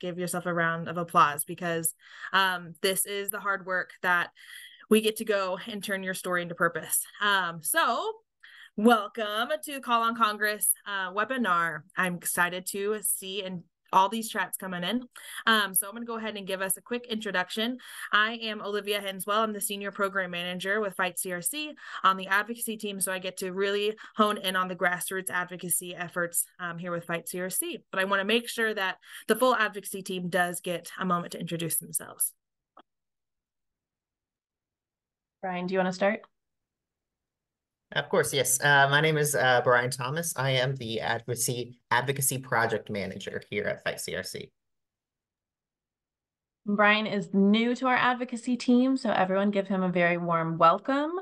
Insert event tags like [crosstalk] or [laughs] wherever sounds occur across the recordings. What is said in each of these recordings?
give yourself a round of applause because um, this is the hard work that we get to go and turn your story into purpose. Um, so, welcome to Call on Congress uh, webinar. I'm excited to see and all these chats coming in. Um, so I'm going to go ahead and give us a quick introduction. I am Olivia Henswell. I'm the Senior Program Manager with Fight CRC on the advocacy team. So I get to really hone in on the grassroots advocacy efforts um, here with Fight CRC. But I want to make sure that the full advocacy team does get a moment to introduce themselves. Brian, do you want to start? Of course, yes. Uh, my name is uh, Brian Thomas. I am the advocacy advocacy project manager here at Fight CRC. Brian is new to our advocacy team, so everyone give him a very warm welcome.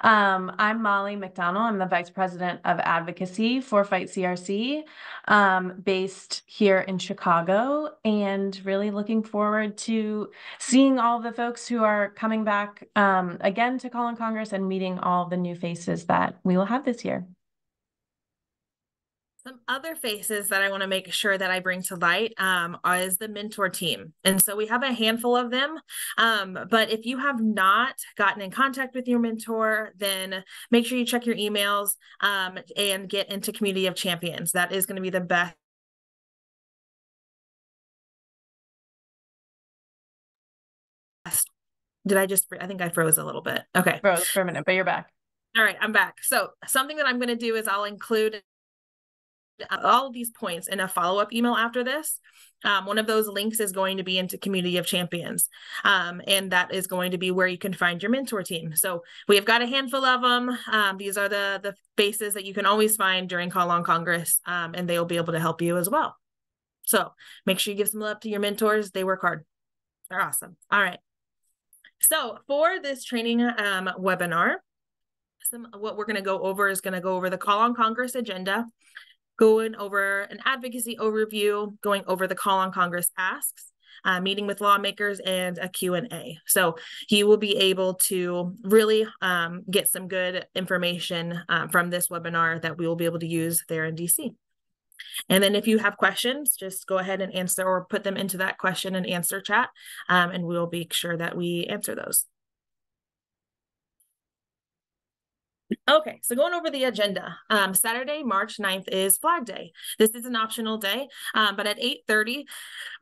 Um, I'm Molly McDonald. I'm the Vice President of Advocacy for Fight CRC, um, based here in Chicago, and really looking forward to seeing all the folks who are coming back um, again to Call on Congress and meeting all the new faces that we will have this year. Some other faces that I want to make sure that I bring to light um, is the mentor team. And so we have a handful of them. Um, but if you have not gotten in contact with your mentor, then make sure you check your emails um, and get into Community of Champions. That is going to be the best. Did I just, I think I froze a little bit. Okay. Froze for a minute, but you're back. All right, I'm back. So something that I'm going to do is I'll include all of these points in a follow-up email after this um, one of those links is going to be into community of champions um, and that is going to be where you can find your mentor team. So we have got a handful of them um, these are the the faces that you can always find during call on congress um, and they will be able to help you as well. So make sure you give some love to your mentors. They work hard. They're awesome. All right. So for this training um, webinar some what we're going to go over is going to go over the call on congress agenda going over an advocacy overview, going over the call on Congress asks, uh, meeting with lawmakers and a Q&A. So you will be able to really um, get some good information uh, from this webinar that we will be able to use there in DC. And then if you have questions, just go ahead and answer or put them into that question and answer chat, um, and we'll be sure that we answer those. Okay, so going over the agenda, um, Saturday, March 9th is Flag Day. This is an optional day, um, but at 8.30,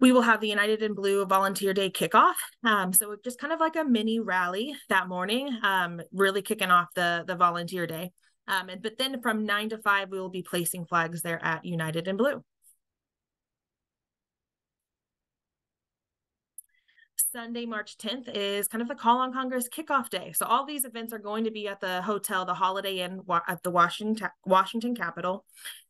we will have the United in Blue Volunteer Day kickoff. Um, so just kind of like a mini rally that morning, um, really kicking off the, the Volunteer Day. Um, and, but then from 9 to 5, we will be placing flags there at United in Blue. Sunday, March 10th is kind of the Call on Congress kickoff day. So all these events are going to be at the hotel, the Holiday Inn at the Washington Washington Capitol.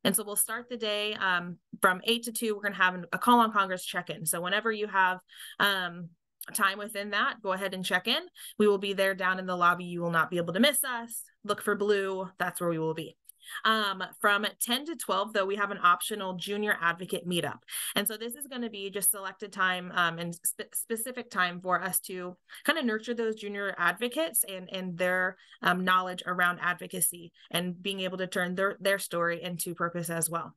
And so we'll start the day um, from 8 to 2. We're going to have a Call on Congress check-in. So whenever you have um, time within that, go ahead and check in. We will be there down in the lobby. You will not be able to miss us. Look for blue. That's where we will be. Um, from 10 to 12, though, we have an optional junior advocate meetup. And so this is going to be just selected time um, and spe specific time for us to kind of nurture those junior advocates and, and their um, knowledge around advocacy and being able to turn their, their story into purpose as well.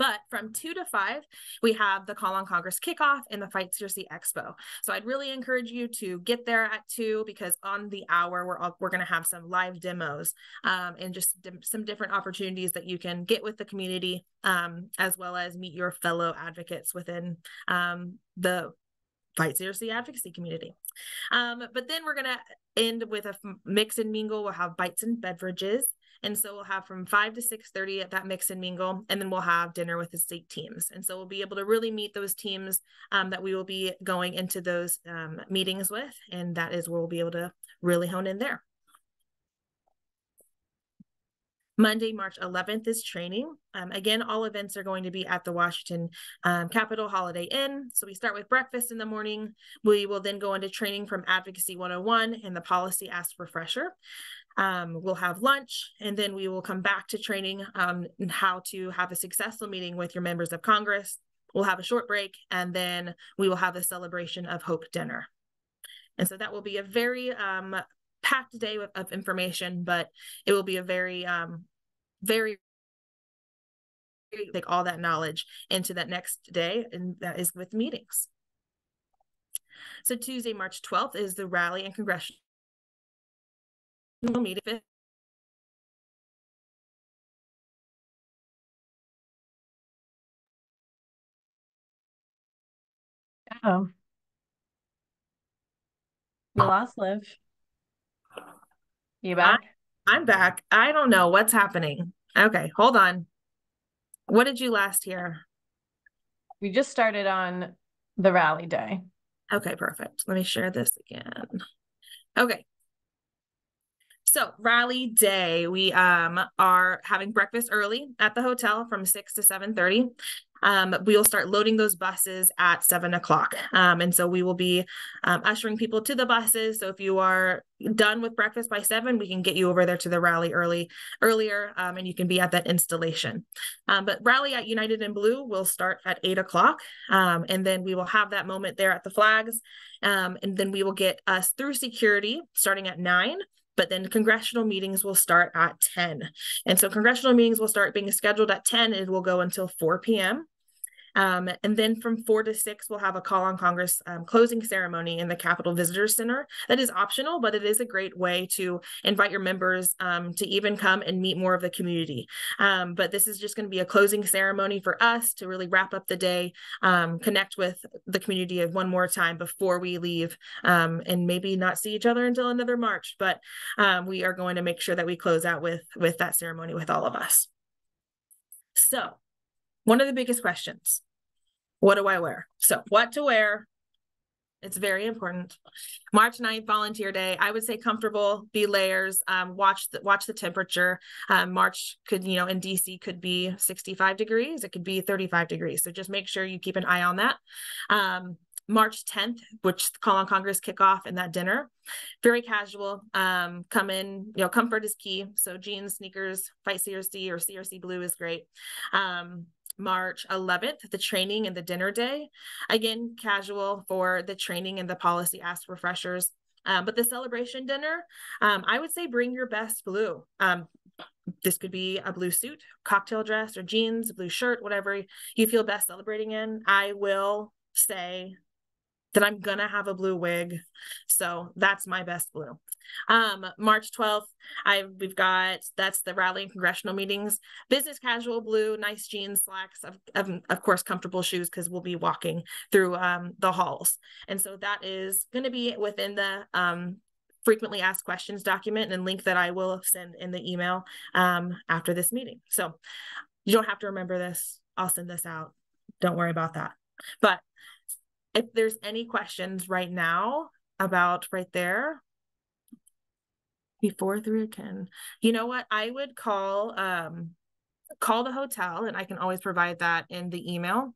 But from two to five, we have the Call on Congress kickoff and the Fight CRC Expo. So I'd really encourage you to get there at two because on the hour we're all, we're going to have some live demos um, and just some different opportunities that you can get with the community um, as well as meet your fellow advocates within um, the Fight CRC advocacy community. Um, but then we're going to end with a mix and mingle. We'll have bites and beverages. And so we'll have from 5 to 6:30 at that mix and mingle, and then we'll have dinner with the state teams. And so we'll be able to really meet those teams um, that we will be going into those um, meetings with, and that is where we'll be able to really hone in there. Monday, March 11th is training. Um, again, all events are going to be at the Washington um, Capitol Holiday Inn. So we start with breakfast in the morning. We will then go into training from Advocacy 101 and the Policy Ask Refresher. Um, we'll have lunch and then we will come back to training um, how to have a successful meeting with your members of Congress. We'll have a short break and then we will have a celebration of hope dinner. And so that will be a very um, packed day of, of, information, but it will be a very, um, very take all that knowledge into that next day, and that is with meetings. So Tuesday, March 12th is the rally and congressional meeting. Oh. We lost Liv. You back? I'm back. I don't know what's happening. Okay, hold on. What did you last hear? We just started on the rally day. Okay, perfect. Let me share this again. Okay. So rally day, we um are having breakfast early at the hotel from six to seven thirty. Um, we will start loading those buses at seven o'clock, um, and so we will be um, ushering people to the buses. So if you are done with breakfast by seven, we can get you over there to the rally early earlier, um, and you can be at that installation. Um, but rally at United in Blue will start at eight o'clock, um, and then we will have that moment there at the flags, and then we will get us through security starting at nine but then congressional meetings will start at 10. And so congressional meetings will start being scheduled at 10. It will go until 4 p.m. Um, and then from four to six, we'll have a call on Congress um, closing ceremony in the Capitol Visitor Center. That is optional, but it is a great way to invite your members um, to even come and meet more of the community. Um, but this is just going to be a closing ceremony for us to really wrap up the day, um, connect with the community one more time before we leave, um, and maybe not see each other until another March. But we are going to make sure that we close out with with that ceremony with all of us. So one of the biggest questions what do I wear? So, what to wear? It's very important. March 9th, volunteer day. I would say comfortable, be layers, um, watch the watch the temperature. Um, March could, you know, in DC could be 65 degrees, it could be 35 degrees. So just make sure you keep an eye on that. Um, March 10th, which call on Congress kickoff and that dinner. Very casual. Um, come in, you know, comfort is key. So jeans, sneakers, fight CRC or CRC blue is great. Um, March 11th, the training and the dinner day. Again, casual for the training and the policy ask refreshers. Um, but the celebration dinner, um, I would say bring your best blue. Um, this could be a blue suit, cocktail dress, or jeans, blue shirt, whatever you feel best celebrating in. I will say that I'm gonna have a blue wig. So that's my best blue. Um, March 12th, I we've got that's the rally and congressional meetings. Business casual blue, nice jeans, slacks, of of, of course, comfortable shoes because we'll be walking through um the halls. And so that is gonna be within the um frequently asked questions document and link that I will send in the email um after this meeting. So you don't have to remember this. I'll send this out. Don't worry about that. But if there's any questions right now about right there before three or ten you know what? I would call um call the hotel and i can always provide that in the email.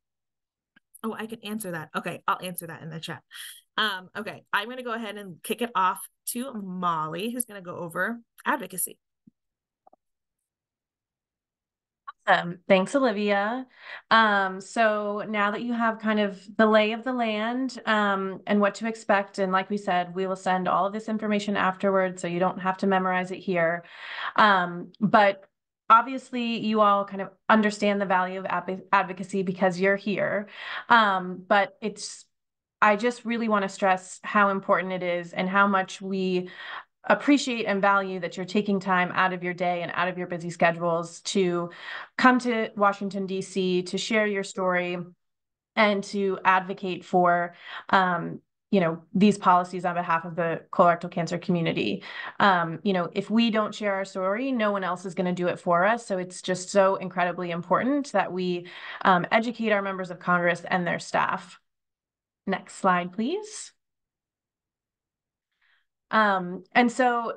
Oh i can answer that. Okay i'll answer that in the chat. Um okay i'm going to go ahead and kick it off to molly who's going to go over advocacy Awesome. Thanks, Olivia. Um, so now that you have kind of the lay of the land um, and what to expect, and like we said, we will send all of this information afterwards, so you don't have to memorize it here. Um, but obviously, you all kind of understand the value of advocacy because you're here. Um, but it's I just really want to stress how important it is and how much we appreciate and value that you're taking time out of your day and out of your busy schedules to come to Washington, D.C., to share your story and to advocate for um, you know these policies on behalf of the colorectal cancer community. Um, you know if we don't share our story no one else is going to do it for us. So it's just so incredibly important that we um, educate our members of congress and their staff. Next slide please um, and so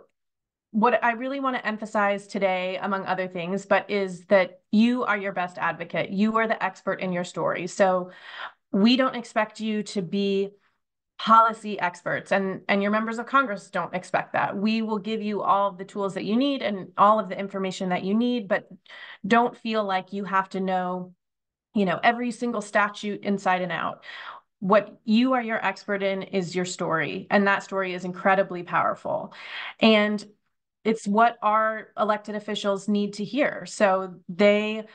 what I really want to emphasize today, among other things, but is that you are your best advocate. You are the expert in your story. So we don't expect you to be policy experts and and your members of congress don't expect that we will give you all the tools that you need and all of the information that you need but don't feel like you have to know you know every single statute inside and out what you are your expert in is your story and that story is incredibly powerful and it's what our elected officials need to hear so they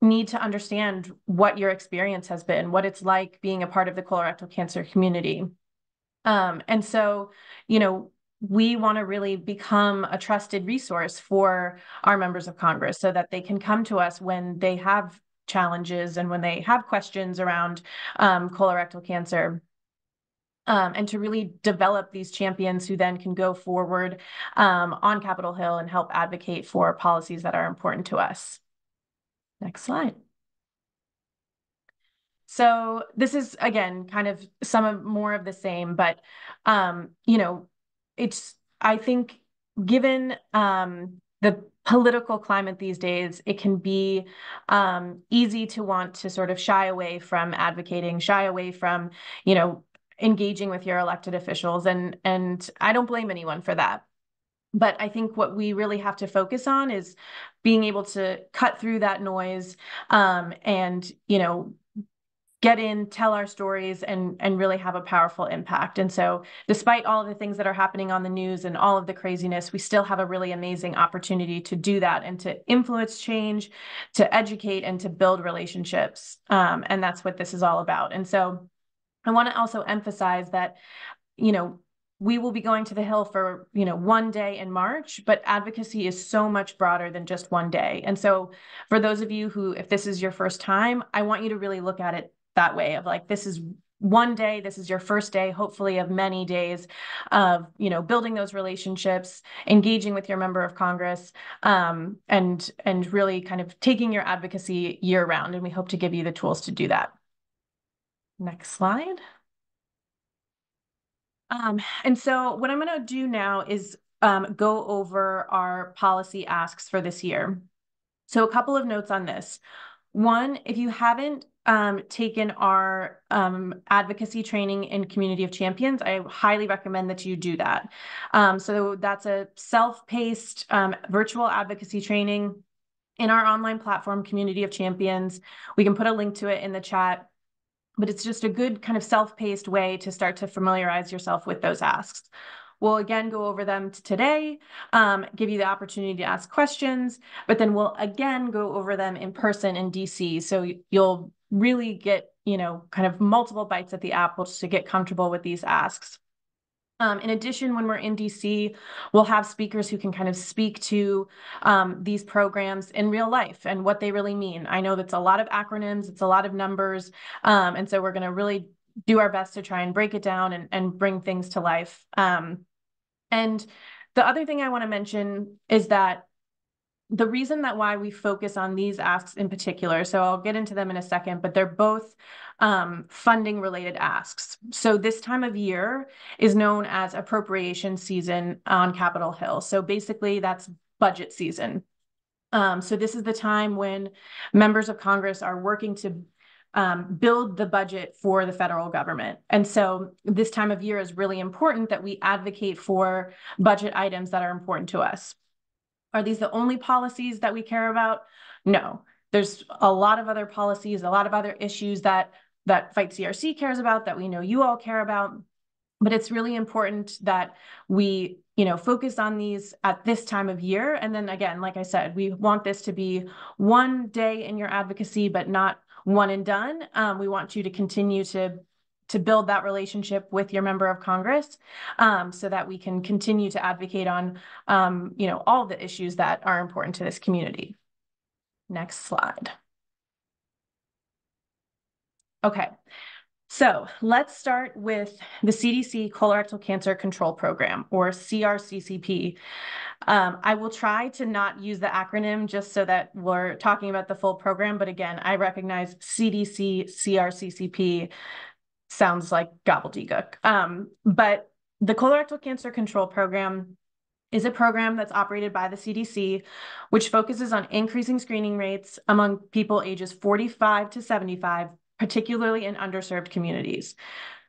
need to understand what your experience has been, what it's like being a part of the colorectal cancer community. Um, and so, you know, we want to really become a trusted resource for our members of Congress so that they can come to us when they have challenges and when they have questions around um, colorectal cancer. Um, and to really develop these champions who then can go forward um, on Capitol Hill and help advocate for policies that are important to us. Next slide. So this is again kind of some of more of the same, but um, you know, it's I think given um, the political climate these days, it can be um, easy to want to sort of shy away from advocating, shy away from, you know, engaging with your elected officials, and and I don't blame anyone for that. But I think what we really have to focus on is being able to cut through that noise um, and, you know, get in, tell our stories, and and really have a powerful impact. And so, despite all of the things that are happening on the news and all of the craziness, we still have a really amazing opportunity to do that and to influence change, to educate, and to build relationships. Um, and that's what this is all about. And so, I want to also emphasize that, you know, we will be going to the hill for you know one day in march but advocacy is so much broader than just one day and so for those of you who if this is your first time i want you to really look at it that way of like this is one day this is your first day hopefully of many days of you know building those relationships engaging with your member of congress um, and and really kind of taking your advocacy year round and we hope to give you the tools to do that. Next slide. Um, and so what i'm going to do now is um, go over our policy asks for this year. So a couple of notes on this. One if you haven't um, taken our um, advocacy training in Community of Champions, I highly recommend that you do that. Um, so that's a self-paced um, virtual advocacy training in our online platform, Community of Champions. We can put a link to it in the chat, but it's just a good kind of self-paced way to start to familiarize yourself with those asks. We'll again go over them today, um, give you the opportunity to ask questions, but then we'll again go over them in person in DC. So you'll really get, you know, kind of multiple bites at the apple just to get comfortable with these asks. Um, in addition, when we're in DC, we'll have speakers who can kind of speak to um, these programs in real life and what they really mean. I know that's a lot of acronyms, it's a lot of numbers, um, and so we're going to really do our best to try and break it down and, and bring things to life. Um, and the other thing I want to mention is that the reason that why we focus on these asks in particular, so I'll get into them in a second, but they're both um, funding related asks. So this time of year is known as appropriation season on Capitol Hill. So basically that's budget season. Um, so this is the time when members of Congress are working to um, build the budget for the federal government. And so this time of year is really important that we advocate for budget items that are important to us. Are these the only policies that we care about? No. There's a lot of other policies, a lot of other issues that that Fight CRC cares about, that we know you all care about. But it's really important that we, you know, focus on these at this time of year. And then again, like I said, we want this to be one day in your advocacy, but not one and done. Um, we want you to continue to to build that relationship with your member of Congress um, so that we can continue to advocate on, um, you know, all the issues that are important to this community. Next slide. Okay, so let's start with the CDC Colorectal Cancer Control Program, or CRCCP. Um, I will try to not use the acronym just so that we're talking about the full program, but again, I recognize CDC, CRCCP, sounds like gobbledygook. Um, but the colorectal cancer control program is a program that's operated by the CDC, which focuses on increasing screening rates among people ages 45 to 75, particularly in underserved communities.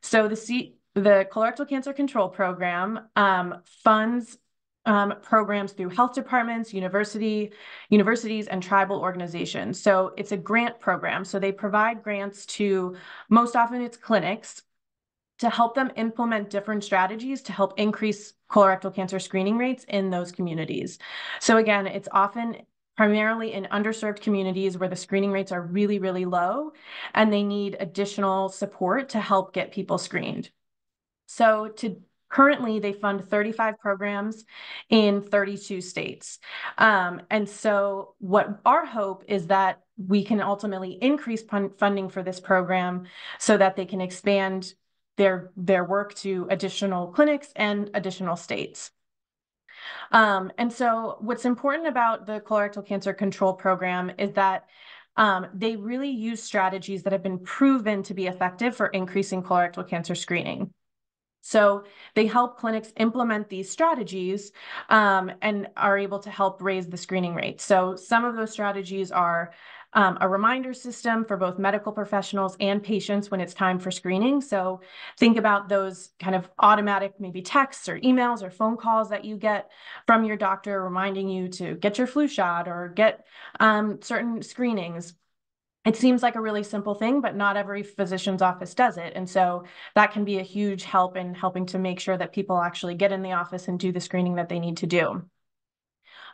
So the C the colorectal cancer control program um, funds um, programs through health departments, university, universities, and tribal organizations. So it's a grant program. So they provide grants to most often it's clinics to help them implement different strategies to help increase colorectal cancer screening rates in those communities. So again, it's often primarily in underserved communities where the screening rates are really, really low, and they need additional support to help get people screened. So to currently they fund 35 programs in 32 states. Um, and so what our hope is that we can ultimately increase funding for this program so that they can expand their, their work to additional clinics and additional states. Um, and so what's important about the colorectal cancer control program is that um, they really use strategies that have been proven to be effective for increasing colorectal cancer screening. So they help clinics implement these strategies um, and are able to help raise the screening rate. So some of those strategies are um, a reminder system for both medical professionals and patients when it's time for screening. So think about those kind of automatic maybe texts or emails or phone calls that you get from your doctor reminding you to get your flu shot or get um, certain screenings it seems like a really simple thing, but not every physician's office does it. And so that can be a huge help in helping to make sure that people actually get in the office and do the screening that they need to do.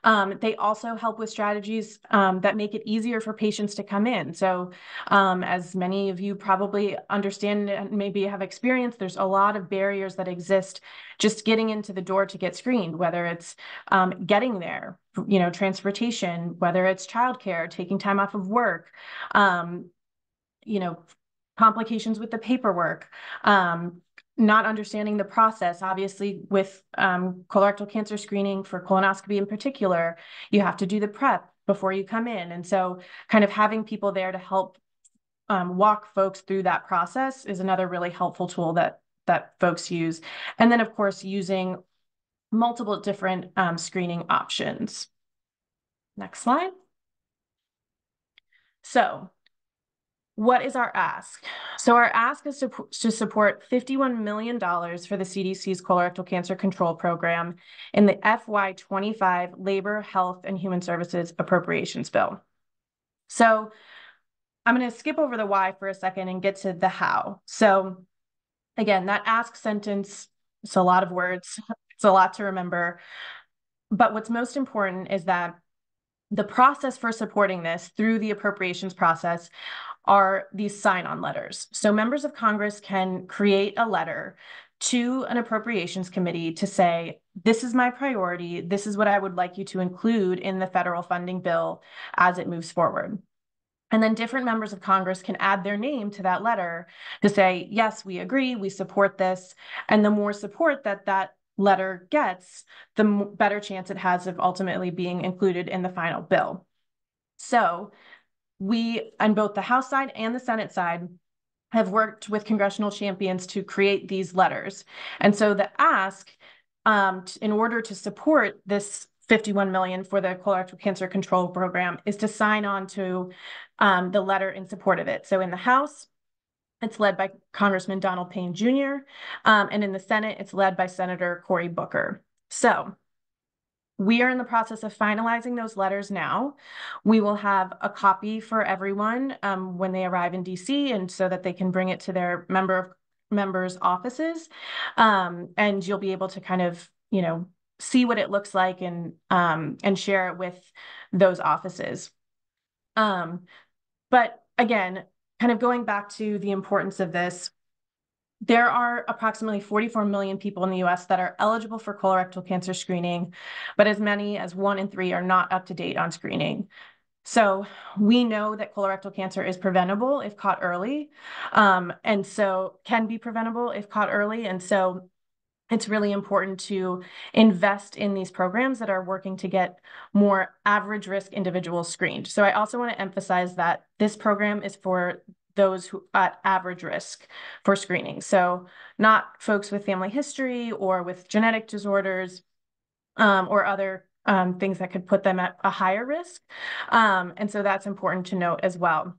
Um, they also help with strategies um, that make it easier for patients to come in. So um, as many of you probably understand and maybe have experienced, there's a lot of barriers that exist just getting into the door to get screened, whether it's um, getting there, you know, transportation, whether it's childcare, taking time off of work, um, you know, complications with the paperwork, um, not understanding the process. Obviously, with um, colorectal cancer screening for colonoscopy in particular, you have to do the prep before you come in. And so, kind of having people there to help um, walk folks through that process is another really helpful tool that that folks use. And then, of course, using multiple different um, screening options. Next slide. So what is our ask? So our ask is to, to support $51 million for the CDC's colorectal cancer control program in the FY25 Labor, Health, and Human Services Appropriations Bill. So I'm going to skip over the why for a second and get to the how. So again, that ask sentence, it's a lot of words, it's a lot to remember. But what's most important is that the process for supporting this through the appropriations process are these sign-on letters. So members of Congress can create a letter to an appropriations committee to say, this is my priority. This is what I would like you to include in the federal funding bill as it moves forward. And then different members of Congress can add their name to that letter to say, yes, we agree, we support this. And the more support that that letter gets, the better chance it has of ultimately being included in the final bill. So we, on both the House side and the Senate side, have worked with congressional champions to create these letters. And so the ask, um, in order to support this 51 million for the colorectal cancer control program is to sign on to um, the letter in support of it. So in the House, it's led by Congressman Donald Payne Jr. Um, and in the Senate, it's led by Senator Cory Booker. So we are in the process of finalizing those letters now. We will have a copy for everyone um, when they arrive in DC and so that they can bring it to their member members' offices. Um, and you'll be able to kind of, you know, see what it looks like and um, and share it with those offices. Um, but again, kind of going back to the importance of this, there are approximately 44 million people in the US that are eligible for colorectal cancer screening, but as many as one in three are not up to date on screening. So we know that colorectal cancer is preventable if caught early, um, and so can be preventable if caught early. And so it's really important to invest in these programs that are working to get more average risk individuals screened. So I also want to emphasize that this program is for those who at average risk for screening. So not folks with family history or with genetic disorders um, or other um, things that could put them at a higher risk. Um, and so that's important to note as well.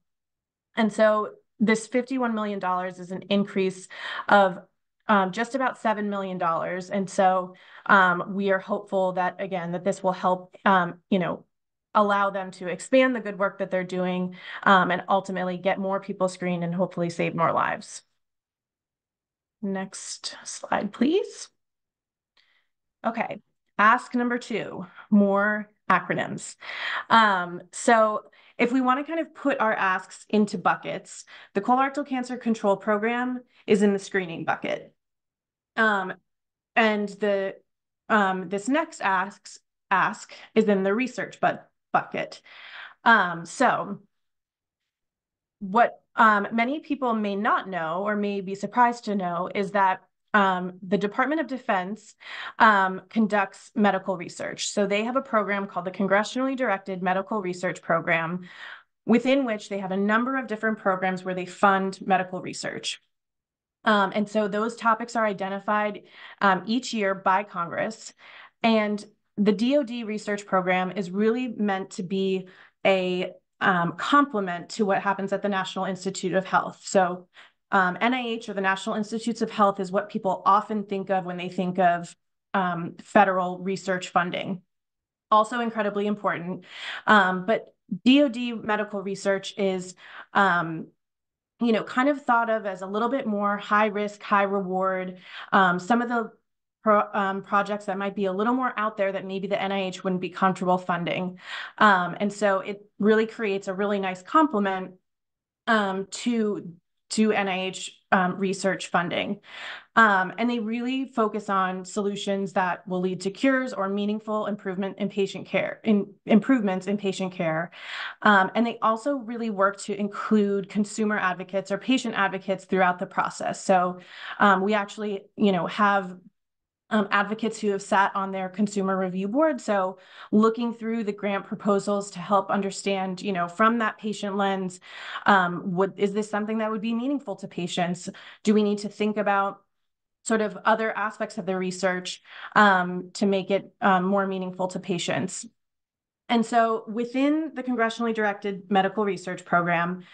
And so this $51 million is an increase of um, just about $7 million. And so um, we are hopeful that, again, that this will help, um, you know, allow them to expand the good work that they're doing um, and ultimately get more people screened and hopefully save more lives. Next slide, please. Okay, ask number two, more acronyms. Um, so if we want to kind of put our asks into buckets, the colorectal cancer control program is in the screening bucket. Um, and the um, this next asks ask is in the research but bucket. Um, so what um, many people may not know or may be surprised to know is that um, the Department of Defense um, conducts medical research. So they have a program called the Congressionally Directed Medical Research Program, within which they have a number of different programs where they fund medical research. Um, and so those topics are identified um, each year by Congress. And the DoD research program is really meant to be a um, complement to what happens at the National Institute of Health. So um, NIH or the National Institutes of Health is what people often think of when they think of um, federal research funding. Also incredibly important. Um, but DoD medical research is, um, you know, kind of thought of as a little bit more high risk, high reward. Um, some of the pro, um, projects that might be a little more out there that maybe the NIH wouldn't be comfortable funding. Um, and so it really creates a really nice complement um, to to NIH um, research funding. Um, and they really focus on solutions that will lead to cures or meaningful improvement in patient care, in improvements in patient care. Um, and they also really work to include consumer advocates or patient advocates throughout the process. So we actually, you know, have um, advocates who have sat on their consumer review board. So looking through the grant proposals to help understand, you know, from that patient lens, um, would, is this something that would be meaningful to patients? Do we need to think about sort of other aspects of the research um, to make it um, more meaningful to patients? And so within the congressionally directed medical research program,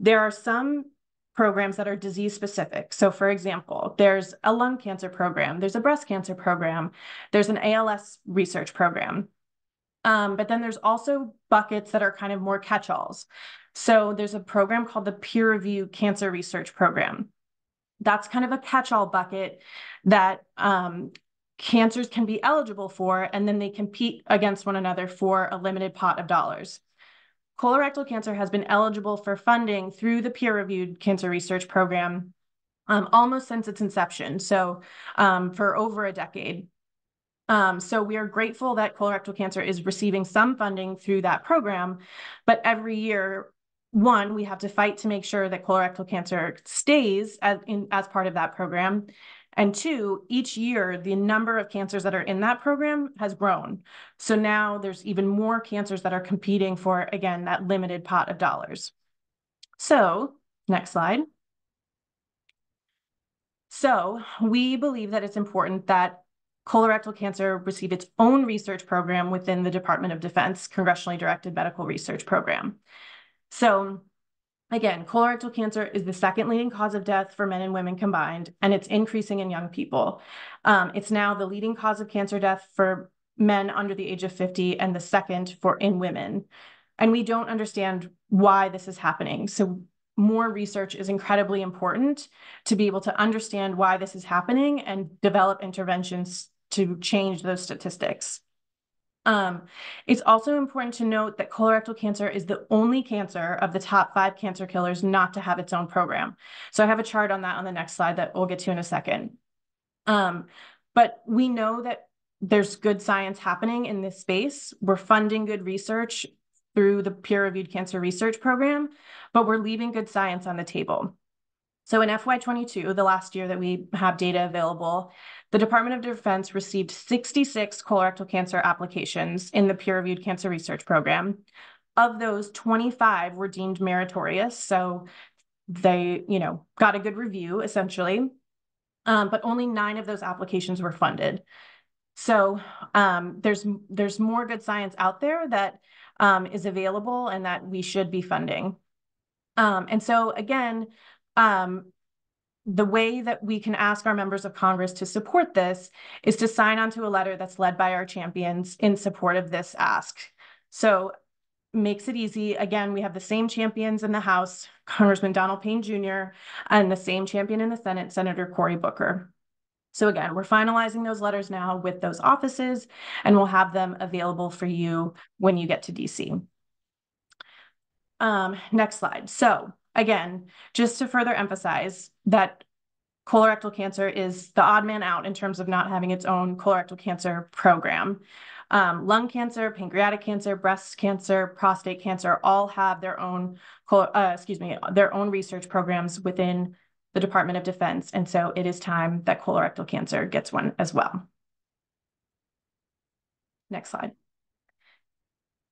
there are some programs that are disease specific. So for example, there's a lung cancer program, there's a breast cancer program, there's an ALS research program. Um, but then there's also buckets that are kind of more catch-alls. So there's a program called the Peer Review Cancer Research Program. That's kind of a catch-all bucket that um, cancers can be eligible for, and then they compete against one another for a limited pot of dollars colorectal cancer has been eligible for funding through the peer-reviewed cancer research program um, almost since its inception, so um, for over a decade. Um, so we are grateful that colorectal cancer is receiving some funding through that program, but every year, one, we have to fight to make sure that colorectal cancer stays as, in, as part of that program. And two, each year, the number of cancers that are in that program has grown. So now there's even more cancers that are competing for, again, that limited pot of dollars. So next slide. So we believe that it's important that colorectal cancer receive its own research program within the Department of Defense Congressionally Directed Medical Research Program. So Again, colorectal cancer is the second leading cause of death for men and women combined, and it's increasing in young people. Um, it's now the leading cause of cancer death for men under the age of 50 and the second for in women. And we don't understand why this is happening. So more research is incredibly important to be able to understand why this is happening and develop interventions to change those statistics. Um, it's also important to note that colorectal cancer is the only cancer of the top five cancer killers not to have its own program. So I have a chart on that on the next slide that we'll get to in a second. Um, but we know that there's good science happening in this space. We're funding good research through the peer-reviewed cancer research program, but we're leaving good science on the table. So in FY22, the last year that we have data available, the Department of Defense received 66 colorectal cancer applications in the peer-reviewed cancer research program. Of those, 25 were deemed meritorious, so they, you know, got a good review essentially. Um, but only nine of those applications were funded. So um, there's there's more good science out there that um, is available and that we should be funding. Um, and so again, um, the way that we can ask our members of Congress to support this is to sign onto a letter that's led by our champions in support of this ask. So makes it easy. Again, we have the same champions in the House, Congressman Donald Payne Jr., and the same champion in the Senate, Senator Cory Booker. So again, we're finalizing those letters now with those offices, and we'll have them available for you when you get to DC. Um, next slide. So again, just to further emphasize that colorectal cancer is the odd man out in terms of not having its own colorectal cancer program. Um, lung cancer, pancreatic cancer, breast cancer, prostate cancer all have their own, uh, excuse me, their own research programs within the Department of Defense. And so it is time that colorectal cancer gets one as well. Next slide.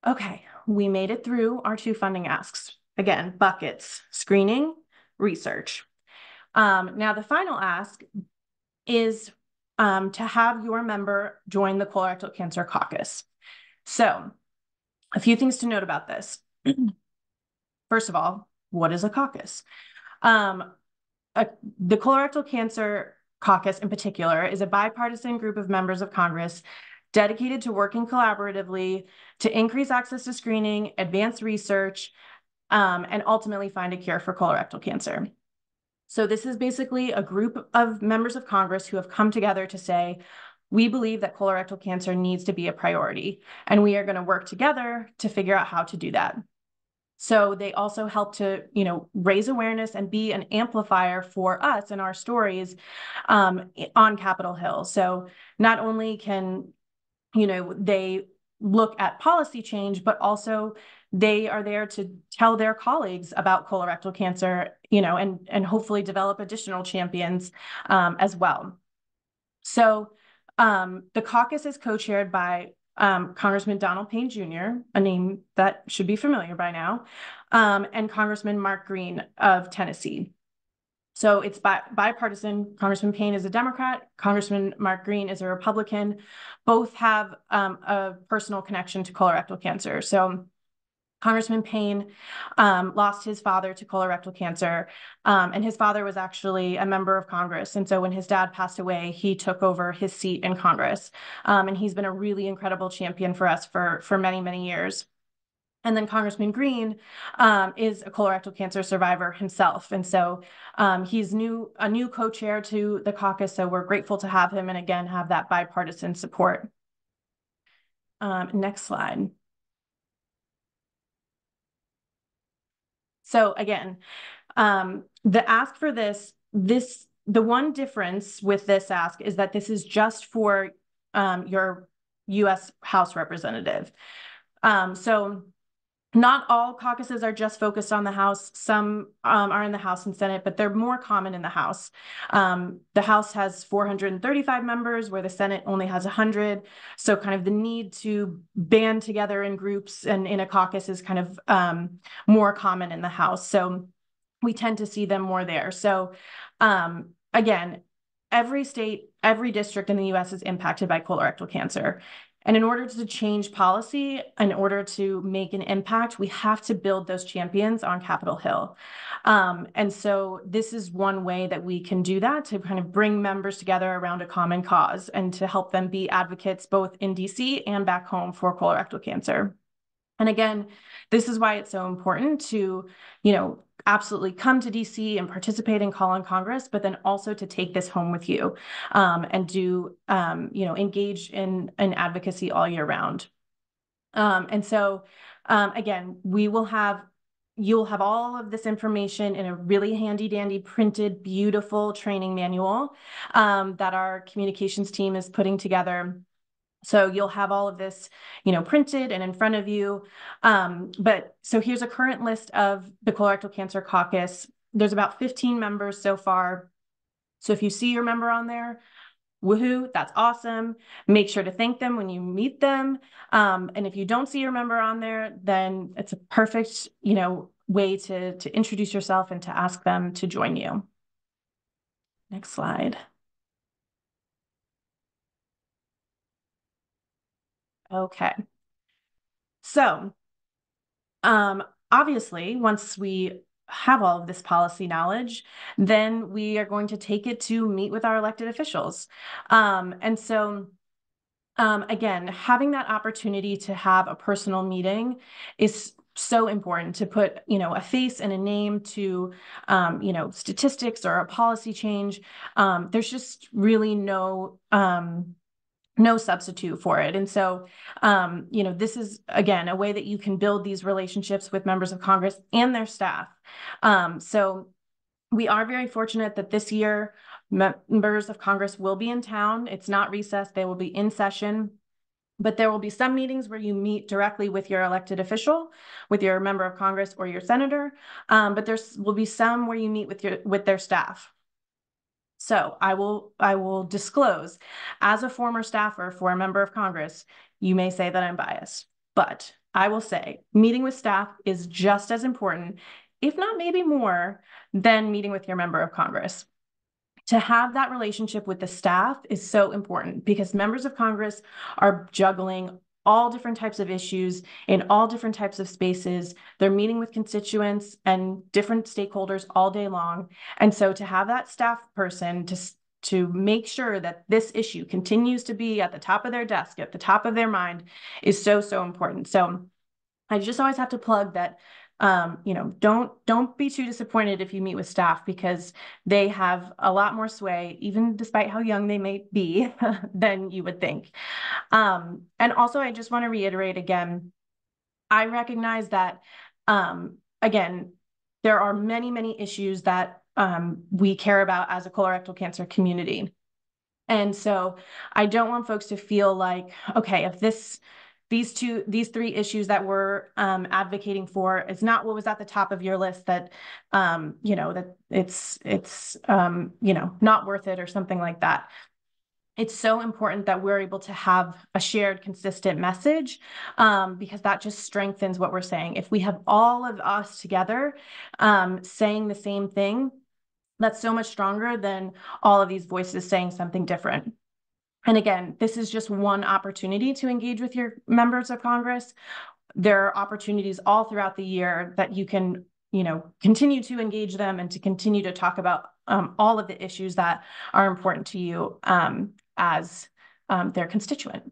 Okay, we made it through our two funding asks. Again, buckets, screening, research. Um, now the final ask is um, to have your member join the colorectal cancer caucus. So a few things to note about this. [clears throat] First of all, what is a caucus? Um, a, the colorectal cancer caucus in particular is a bipartisan group of members of Congress dedicated to working collaboratively to increase access to screening, advance research, um, and ultimately find a cure for colorectal cancer. So this is basically a group of members of Congress who have come together to say, we believe that colorectal cancer needs to be a priority, and we are going to work together to figure out how to do that. So they also help to, you know, raise awareness and be an amplifier for us and our stories um, on Capitol Hill. So not only can, you know, they look at policy change, but also they are there to tell their colleagues about colorectal cancer, you know, and and hopefully develop additional champions um, as well. So um, the caucus is co-chaired by um, Congressman Donald Payne Jr., a name that should be familiar by now, um, and Congressman Mark Green of Tennessee. So it's bi bipartisan. Congressman Payne is a Democrat. Congressman Mark Green is a Republican. Both have um, a personal connection to colorectal cancer. So Congressman Payne um, lost his father to colorectal cancer, um, and his father was actually a member of Congress. And so when his dad passed away, he took over his seat in Congress. Um, and he's been a really incredible champion for us for, for many, many years. And then Congressman Green um, is a colorectal cancer survivor himself. And so um, he's new a new co-chair to the caucus. So we're grateful to have him and again have that bipartisan support. Um, next slide. So again, um, the ask for this, this, the one difference with this ask is that this is just for um, your US House representative. Um, so not all caucuses are just focused on the House. Some um, are in the House and Senate, but they're more common in the House. Um, the House has 435 members, where the Senate only has 100. So, kind of the need to band together in groups and in a caucus is kind of um, more common in the House. So, we tend to see them more there. So, um, again, every state, every district in the US is impacted by colorectal cancer. And in order to change policy, in order to make an impact, we have to build those champions on Capitol Hill. Um, and so this is one way that we can do that to kind of bring members together around a common cause and to help them be advocates both in DC and back home for colorectal cancer. And again, this is why it's so important to, you know, absolutely come to DC and participate in Call on Congress, but then also to take this home with you um, and do, um, you know, engage in, in advocacy all year round. Um, and so, um, again, we will have you'll have all of this information in a really handy dandy printed beautiful training manual um, that our communications team is putting together so you'll have all of this, you know, printed and in front of you. Um, but so here's a current list of the colorectal cancer caucus. There's about 15 members so far. So if you see your member on there, woohoo, that's awesome. Make sure to thank them when you meet them. Um, and if you don't see your member on there, then it's a perfect, you know, way to, to introduce yourself and to ask them to join you. Next slide. Okay. So, um, obviously, once we have all of this policy knowledge, then we are going to take it to meet with our elected officials. Um, and so, um, again, having that opportunity to have a personal meeting is so important to put you know a face and a name to um, you know statistics or a policy change um, there's just really no um, no substitute for it. And so um, you know this is again a way that you can build these relationships with members of congress and their staff. Um, so we are very fortunate that this year members of congress will be in town. It's not recess they will be in session. But there will be some meetings where you meet directly with your elected official, with your member of Congress or your senator. Um, but there will be some where you meet with your with their staff. So I will I will disclose, as a former staffer for a member of Congress, you may say that I'm biased, but I will say meeting with staff is just as important, if not maybe more, than meeting with your member of Congress. To have that relationship with the staff is so important because members of Congress are juggling all different types of issues in all different types of spaces. They're meeting with constituents and different stakeholders all day long. And so to have that staff person to to make sure that this issue continues to be at the top of their desk, at the top of their mind is so, so important. So I just always have to plug that um, you know, don't don't be too disappointed if you meet with staff because they have a lot more sway, even despite how young they may be, [laughs] than you would think. Um, and also, I just want to reiterate again, I recognize that um, again, there are many, many issues that um, we care about as a colorectal cancer community. And so I don't want folks to feel like, okay, if this these two these three issues that we're um, advocating for is not what was at the top of your list that um, you know that it's it's um, you know not worth it or something like that. It's so important that we're able to have a shared consistent message um, because that just strengthens what we're saying. If we have all of us together um, saying the same thing that's so much stronger than all of these voices saying something different and again, this is just one opportunity to engage with your members of Congress. There are opportunities all throughout the year that you can, you know, continue to engage them and to continue to talk about um, all of the issues that are important to you um, as um, their constituent.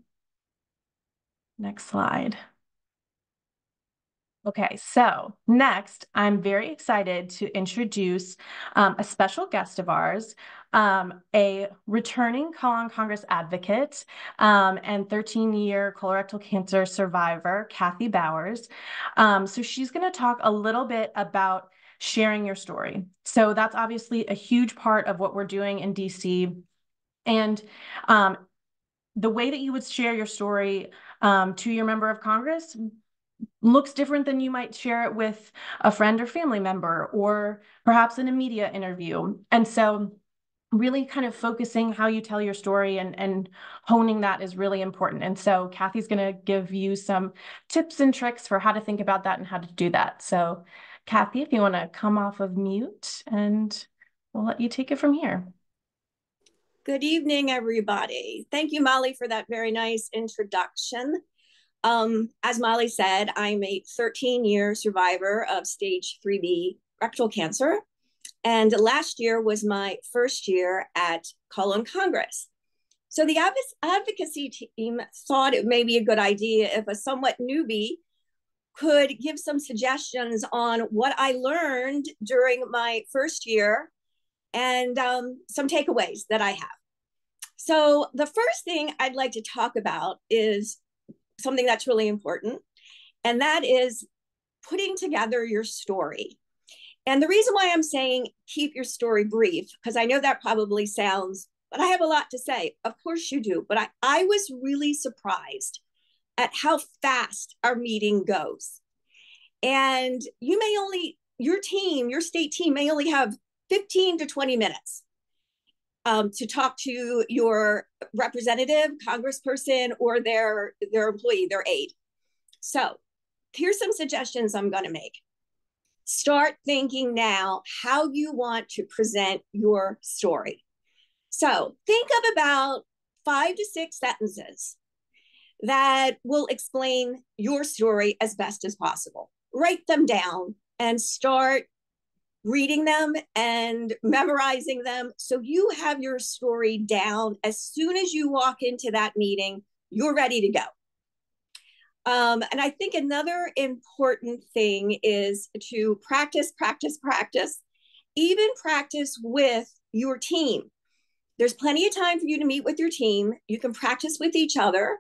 Next slide. Okay, so next, I'm very excited to introduce um, a special guest of ours, um, a returning Call on Congress advocate um, and 13-year colorectal cancer survivor, Kathy Bowers. Um, so she's going to talk a little bit about sharing your story. So that's obviously a huge part of what we're doing in DC. And um, the way that you would share your story um, to your member of Congress looks different than you might share it with a friend or family member or perhaps in a media interview. And so really kind of focusing how you tell your story and, and honing that is really important. And so Kathy's going to give you some tips and tricks for how to think about that and how to do that. So Kathy, if you want to come off of mute and we'll let you take it from here. Good evening, everybody. Thank you, Molly, for that very nice introduction. Um, as Molly said, I'm a 13 year survivor of stage 3B rectal cancer. And last year was my first year at Call on Congress. So the advocacy team thought it may be a good idea if a somewhat newbie could give some suggestions on what I learned during my first year and um, some takeaways that I have. So the first thing I'd like to talk about is something that's really important, and that is putting together your story. And the reason why I'm saying keep your story brief, because I know that probably sounds, but I have a lot to say. Of course you do. But I, I was really surprised at how fast our meeting goes. And you may only, your team, your state team may only have 15 to 20 minutes um, to talk to your representative, congressperson, or their, their employee, their aide. So here's some suggestions I'm going to make. Start thinking now how you want to present your story. So think of about five to six sentences that will explain your story as best as possible. Write them down and start reading them and memorizing them. So you have your story down. As soon as you walk into that meeting, you're ready to go. Um, and I think another important thing is to practice, practice, practice, even practice with your team. There's plenty of time for you to meet with your team. You can practice with each other.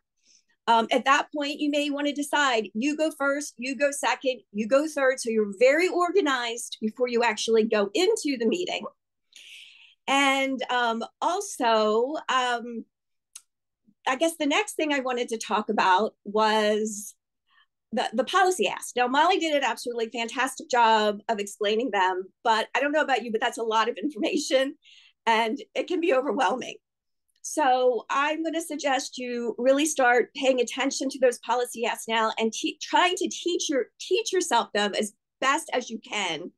Um, at that point, you may want to decide you go first, you go second, you go third. So you're very organized before you actually go into the meeting. And um, also, um, I guess the next thing I wanted to talk about was the, the policy ask. Now, Molly did an absolutely fantastic job of explaining them, but I don't know about you, but that's a lot of information and it can be overwhelming. So I'm going to suggest you really start paying attention to those policy asks now and te- trying to teach your teach yourself them as best as you can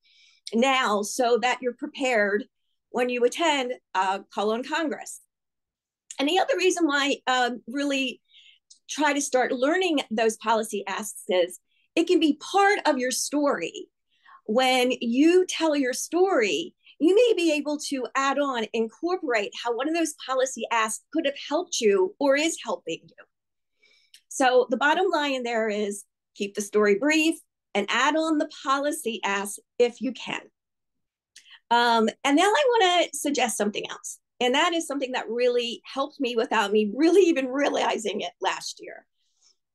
now, so that you're prepared when you attend uh, Call on Congress. And the other reason why um, really try to start learning those policy asks is it can be part of your story. When you tell your story, you may be able to add on, incorporate how one of those policy asks could have helped you or is helping you. So the bottom line there is keep the story brief and add on the policy ask if you can. Um, and now I want to suggest something else. And that is something that really helped me without me really even realizing it last year.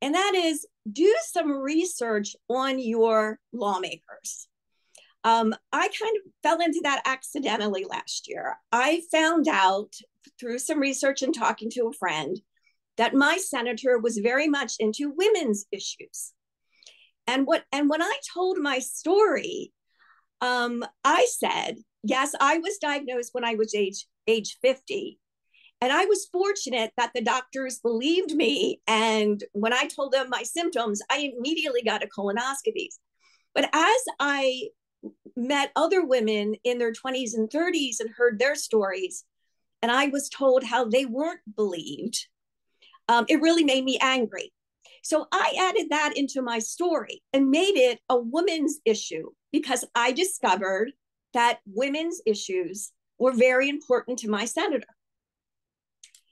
And that is do some research on your lawmakers. Um, I kind of fell into that accidentally last year. I found out through some research and talking to a friend that my senator was very much into women's issues. And what and when I told my story, um, I said, yes, I was diagnosed when I was age age 50. And I was fortunate that the doctors believed me. And when I told them my symptoms, I immediately got a colonoscopy. But as I met other women in their 20s and 30s and heard their stories, and I was told how they weren't believed, um, it really made me angry. So I added that into my story and made it a woman's issue because I discovered that women's issues were very important to my senator.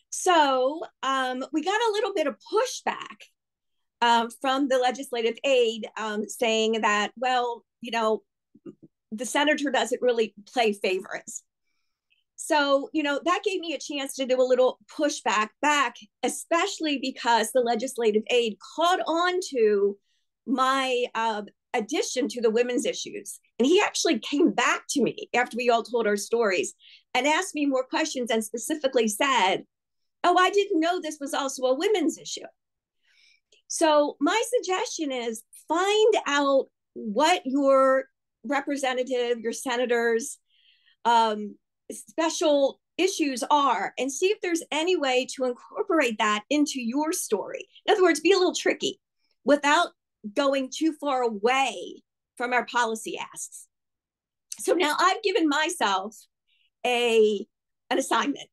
So um, we got a little bit of pushback um, from the legislative aide um, saying that, well, you know, the senator doesn't really play favorites. So, you know, that gave me a chance to do a little pushback back, especially because the legislative aide caught on to my uh, addition to the women's issues. And he actually came back to me after we all told our stories and asked me more questions and specifically said, Oh, I didn't know this was also a women's issue. So, my suggestion is find out what your representative, your senators, um, special issues are and see if there's any way to incorporate that into your story. In other words, be a little tricky without going too far away from our policy asks. So now I've given myself a an assignment.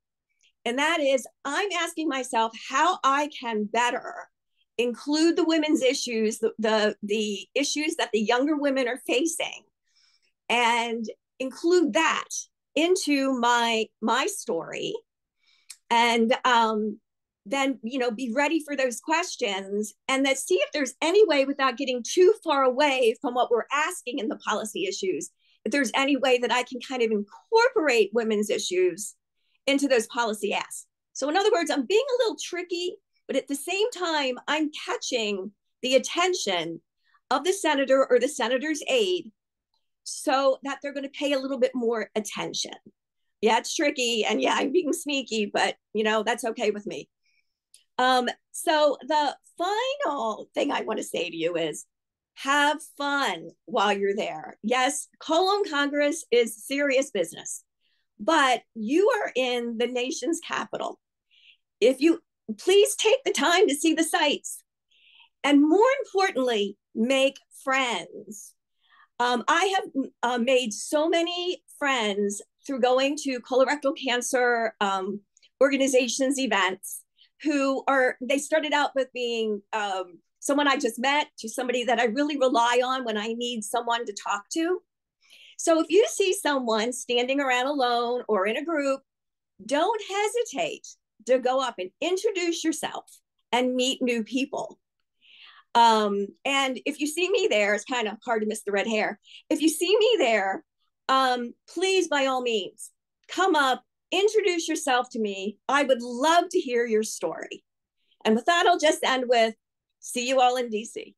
And that is I'm asking myself how I can better include the women's issues, the, the, the issues that the younger women are facing, and include that into my my story. And um, then you know be ready for those questions and then see if there's any way without getting too far away from what we're asking in the policy issues if there's any way that i can kind of incorporate women's issues into those policy asks. So in other words i'm being a little tricky but at the same time i'm catching the attention of the senator or the senator's aide so that they're going to pay a little bit more attention yeah it's tricky and yeah i'm being sneaky but you know that's okay with me um, so the final thing I want to say to you is have fun while you're there. Yes, on Congress is serious business, but you are in the nation's capital. If you please take the time to see the sights, and more importantly, make friends. Um, I have uh, made so many friends through going to colorectal cancer um, organizations events who are they started out with being um, someone I just met to somebody that I really rely on when I need someone to talk to. So if you see someone standing around alone or in a group, don't hesitate to go up and introduce yourself and meet new people. Um, and if you see me there, it's kind of hard to miss the red hair. If you see me there, um, please, by all means, come up, introduce yourself to me. I would love to hear your story. And with that, I'll just end with see you all in DC.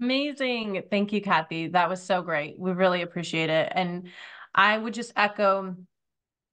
Amazing. Thank you, Kathy. That was so great. We really appreciate it. And I would just echo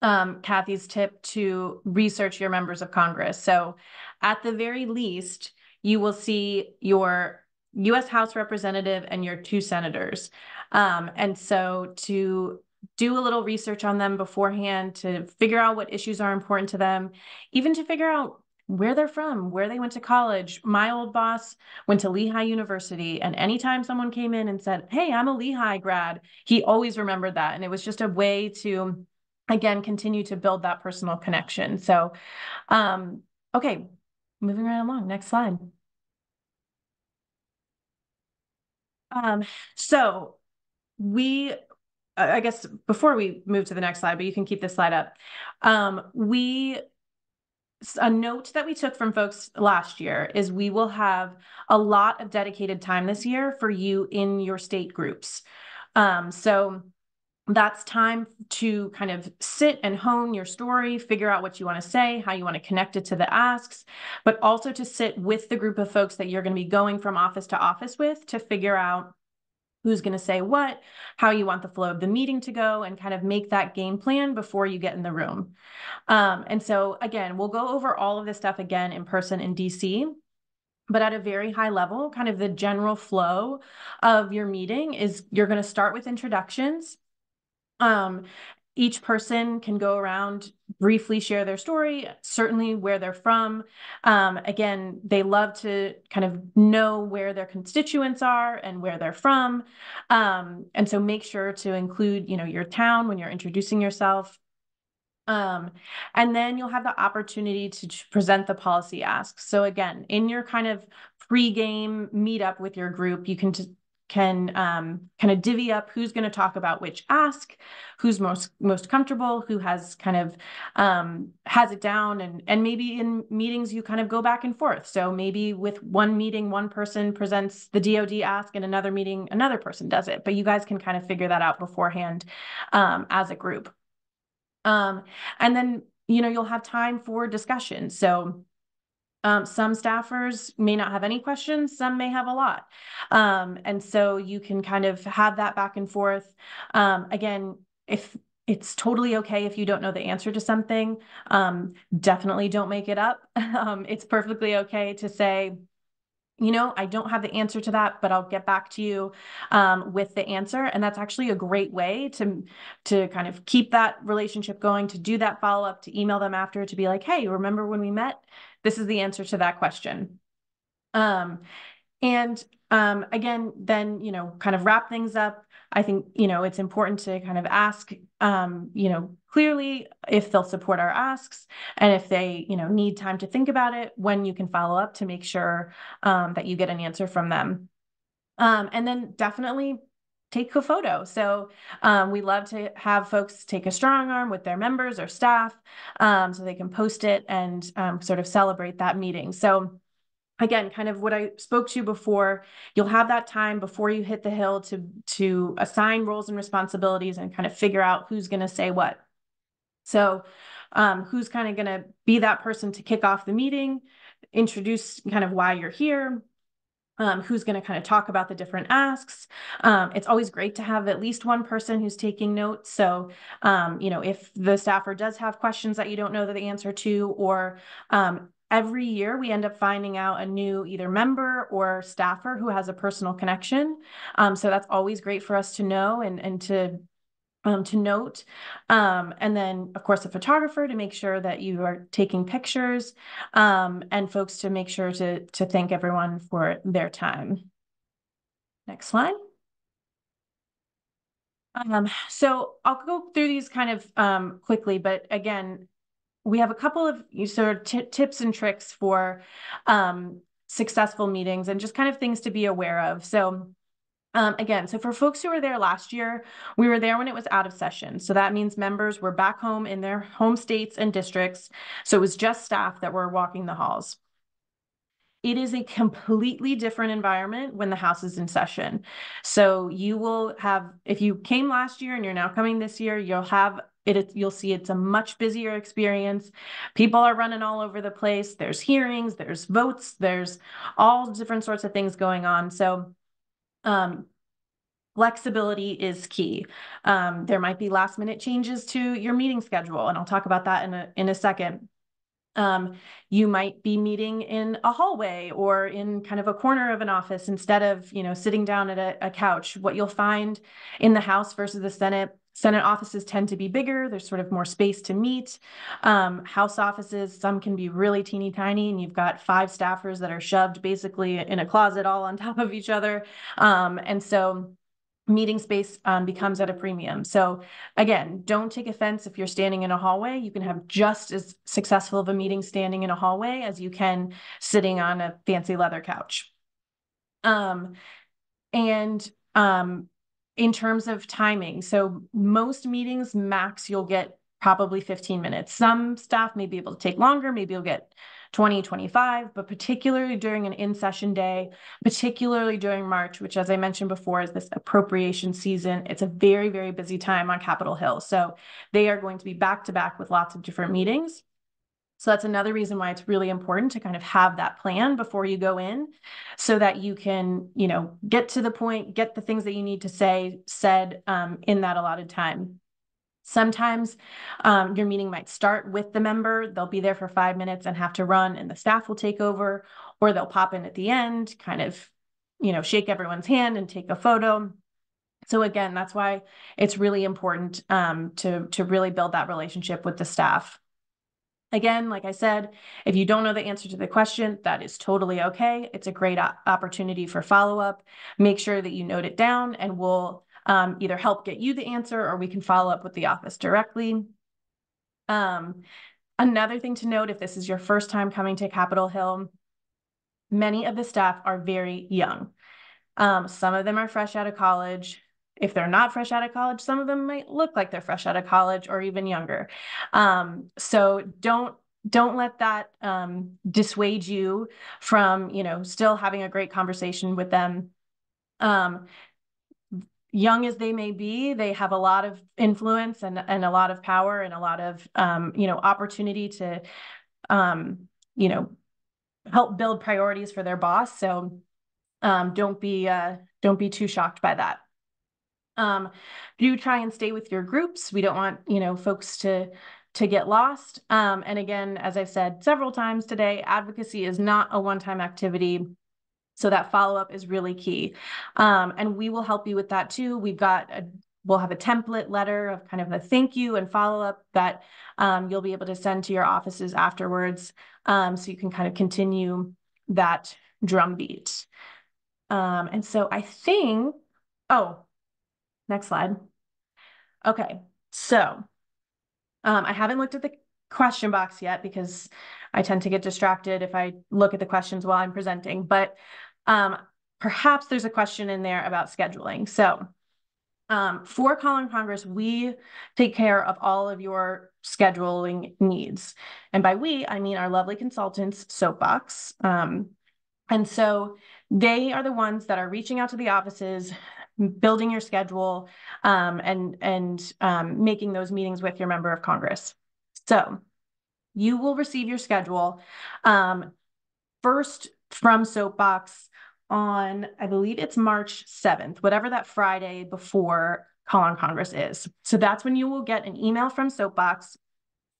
um, Kathy's tip to research your members of Congress. So at the very least, you will see your US House representative and your two senators. Um, and so to do a little research on them beforehand to figure out what issues are important to them, even to figure out where they're from, where they went to college. My old boss went to Lehigh University, and anytime someone came in and said, Hey, I'm a Lehigh grad, he always remembered that. And it was just a way to, again, continue to build that personal connection. So, um, okay, moving right along. Next slide. Um, so we I guess before we move to the next slide, but you can keep this slide up. Um, we a note that we took from folks last year is we will have a lot of dedicated time this year for you in your state groups. Um, so that's time to kind of sit and hone your story, figure out what you want to say, how you want to connect it to the asks, but also to sit with the group of folks that you're going to be going from office to office with to figure out who's going to say what, how you want the flow of the meeting to go, and kind of make that game plan before you get in the room. Um, and so, again, we'll go over all of this stuff again in person in DC. But at a very high level, kind of the general flow of your meeting is you're going to start with introductions. Um, each person can go around briefly share their story certainly where they're from. Um, again they love to kind of know where their constituents are and where they're from. Um, and so make sure to include you know your town when you're introducing yourself. Um, and then you'll have the opportunity to present the policy asks. So again, in your kind of pre-game meetup with your group, you can can um, kind of divvy up who's going to talk about which ask, who's most most comfortable, who has kind of um, has it down, and and maybe in meetings you kind of go back and forth. So maybe with one meeting, one person presents the DoD ask, and another meeting another person does it. But you guys can kind of figure that out beforehand um, as a group. Um, and then you know you'll have time for discussion. So um, some staffers may not have any questions, some may have a lot. Um, and so you can kind of have that back and forth. Um, again, if it's totally okay if you don't know the answer to something, um, definitely don't make it up. [laughs] Um, it's perfectly okay to say, you know, I don't have the answer to that, but I'll get back to you um, with the answer. And that's actually a great way to to kind of keep that relationship going, to do that follow up, to email them after, to be like, hey, remember when we met? This is the answer to that question. Um, and um, again, then you know, kind of wrap things up. I think you know it's important to kind of ask, um, you know, clearly if they'll support our asks and if they you know need time to think about it when you can follow up to make sure um, that you get an answer from them um, and then definitely take a photo. So um, we love to have folks take a strong arm with their members or staff um, so they can post it and um, sort of celebrate that meeting. So again kind of what i spoke to you before you'll have that time before you hit the hill to to assign roles and responsibilities and kind of figure out who's going to say what. So um, who's kind of going to be that person to kick off the meeting, introduce kind of why you're here, um, who's going to kind of talk about the different asks. Um, it's always great to have at least one person who's taking notes. So, um, you know, if the staffer does have questions that you don't know the answer to, or um, every year we end up finding out a new either member or staffer who has a personal connection. Um, so that's always great for us to know and, and to um, to note. Um, and then, of course, a photographer to make sure that you are taking pictures um, and folks to make sure to, to thank everyone for their time. Next slide. Um, so I'll go through these kind of um, quickly, but again, we have a couple of sort of tips and tricks for um, successful meetings and just kind of things to be aware of. So um, again, so for folks who were there last year, we were there when it was out of session. So that means members were back home in their home states and districts. So it was just staff that were walking the halls. it is a completely different environment when the House is in session. So you will have, if you came last year and you're now coming this year, you'll have it, you'll see it's a much busier experience. People are running all over the place. There's hearings, there's votes, there's all different sorts of things going on. So um, flexibility is key. Um, there might be last minute changes to your meeting schedule, and I'll talk about that in a, in a second. Um, you might be meeting in a hallway or in kind of a corner of an office instead of, you know, sitting down at a, a couch. What you'll find in the House versus the Senate Senate offices tend to be bigger. There's sort of more space to meet. Um, House offices, some can be really teeny tiny, and you've got five staffers that are shoved basically in a closet all on [laughs] top of each other. Um, and so meeting space um, becomes at a premium. So again, don't take offense if you're standing in a hallway. You can have just as successful of a meeting standing in a hallway as you can sitting on a fancy leather couch. Um, and um, in terms of timing, so most meetings max you'll get probably 15 minutes. Some staff may be able to take longer, maybe you'll get 20, 25, but particularly during an in-session day, particularly during March, which as I mentioned before is this appropriation season. It's a very, very busy time on Capitol Hill. So they are going to be back to back with lots of different meetings. So that's another reason why it's really important to kind of have that plan before you go in so that you can, you know, get to the point, get the things that you need to say said um, in that allotted time. Sometimes um, your meeting might start with the member. They'll be there for five minutes and have to run, and the staff will take over, or they'll pop in at the end, kind of, you know, shake everyone's hand and take a photo. So again, that's why it's really important um, to to really build that relationship with the staff. Again, like I said, if you don't know the answer to the question, that is totally okay. It's a great opportunity for follow up. Make sure that you note it down, and we'll um, either help get you the answer or we can follow up with the office directly. Um, another thing to note, if this is your first time coming to Capitol Hill, many of the staff are very young. Um, some of them are fresh out of college. If they're not fresh out of college, some of them might look like they're fresh out of college or even younger. Um, so don't don't let that um, dissuade you from you know still having a great conversation with them um, young as they may be, they have a lot of influence and, and a lot of power and a lot of, um, you know, opportunity to, um, you know, help build priorities for their boss. So um, don't be, uh, don't be too shocked by that. Um, do try and stay with your groups. We don't want, you know, folks to, to get lost. Um, and again, as I've said several times today, advocacy is not a one-time activity. So that follow-up is really key. Um, and we will help you with that too. We've got a we'll have a template letter of kind of a thank you and follow-up that um, you'll be able to send to your offices afterwards. Um, so you can kind of continue that drumbeat. Um, and so I think, oh, next slide. Okay, so um, I haven't looked at the question box yet because I tend to get distracted if I look at the questions while I'm presenting, but um, perhaps there's a question in there about scheduling. So um, for Call on Congress, we take care of all of your scheduling needs. And by we, I mean our lovely consultants, Soapbox. Um, and so they are the ones that are reaching out to the offices, building your schedule, um, and, and um, making those meetings with your member of Congress. So you will receive your schedule um, first from Soapbox on, I believe it's March 7th, whatever that Friday before Call on Congress is. So that's when you will get an email from Soapbox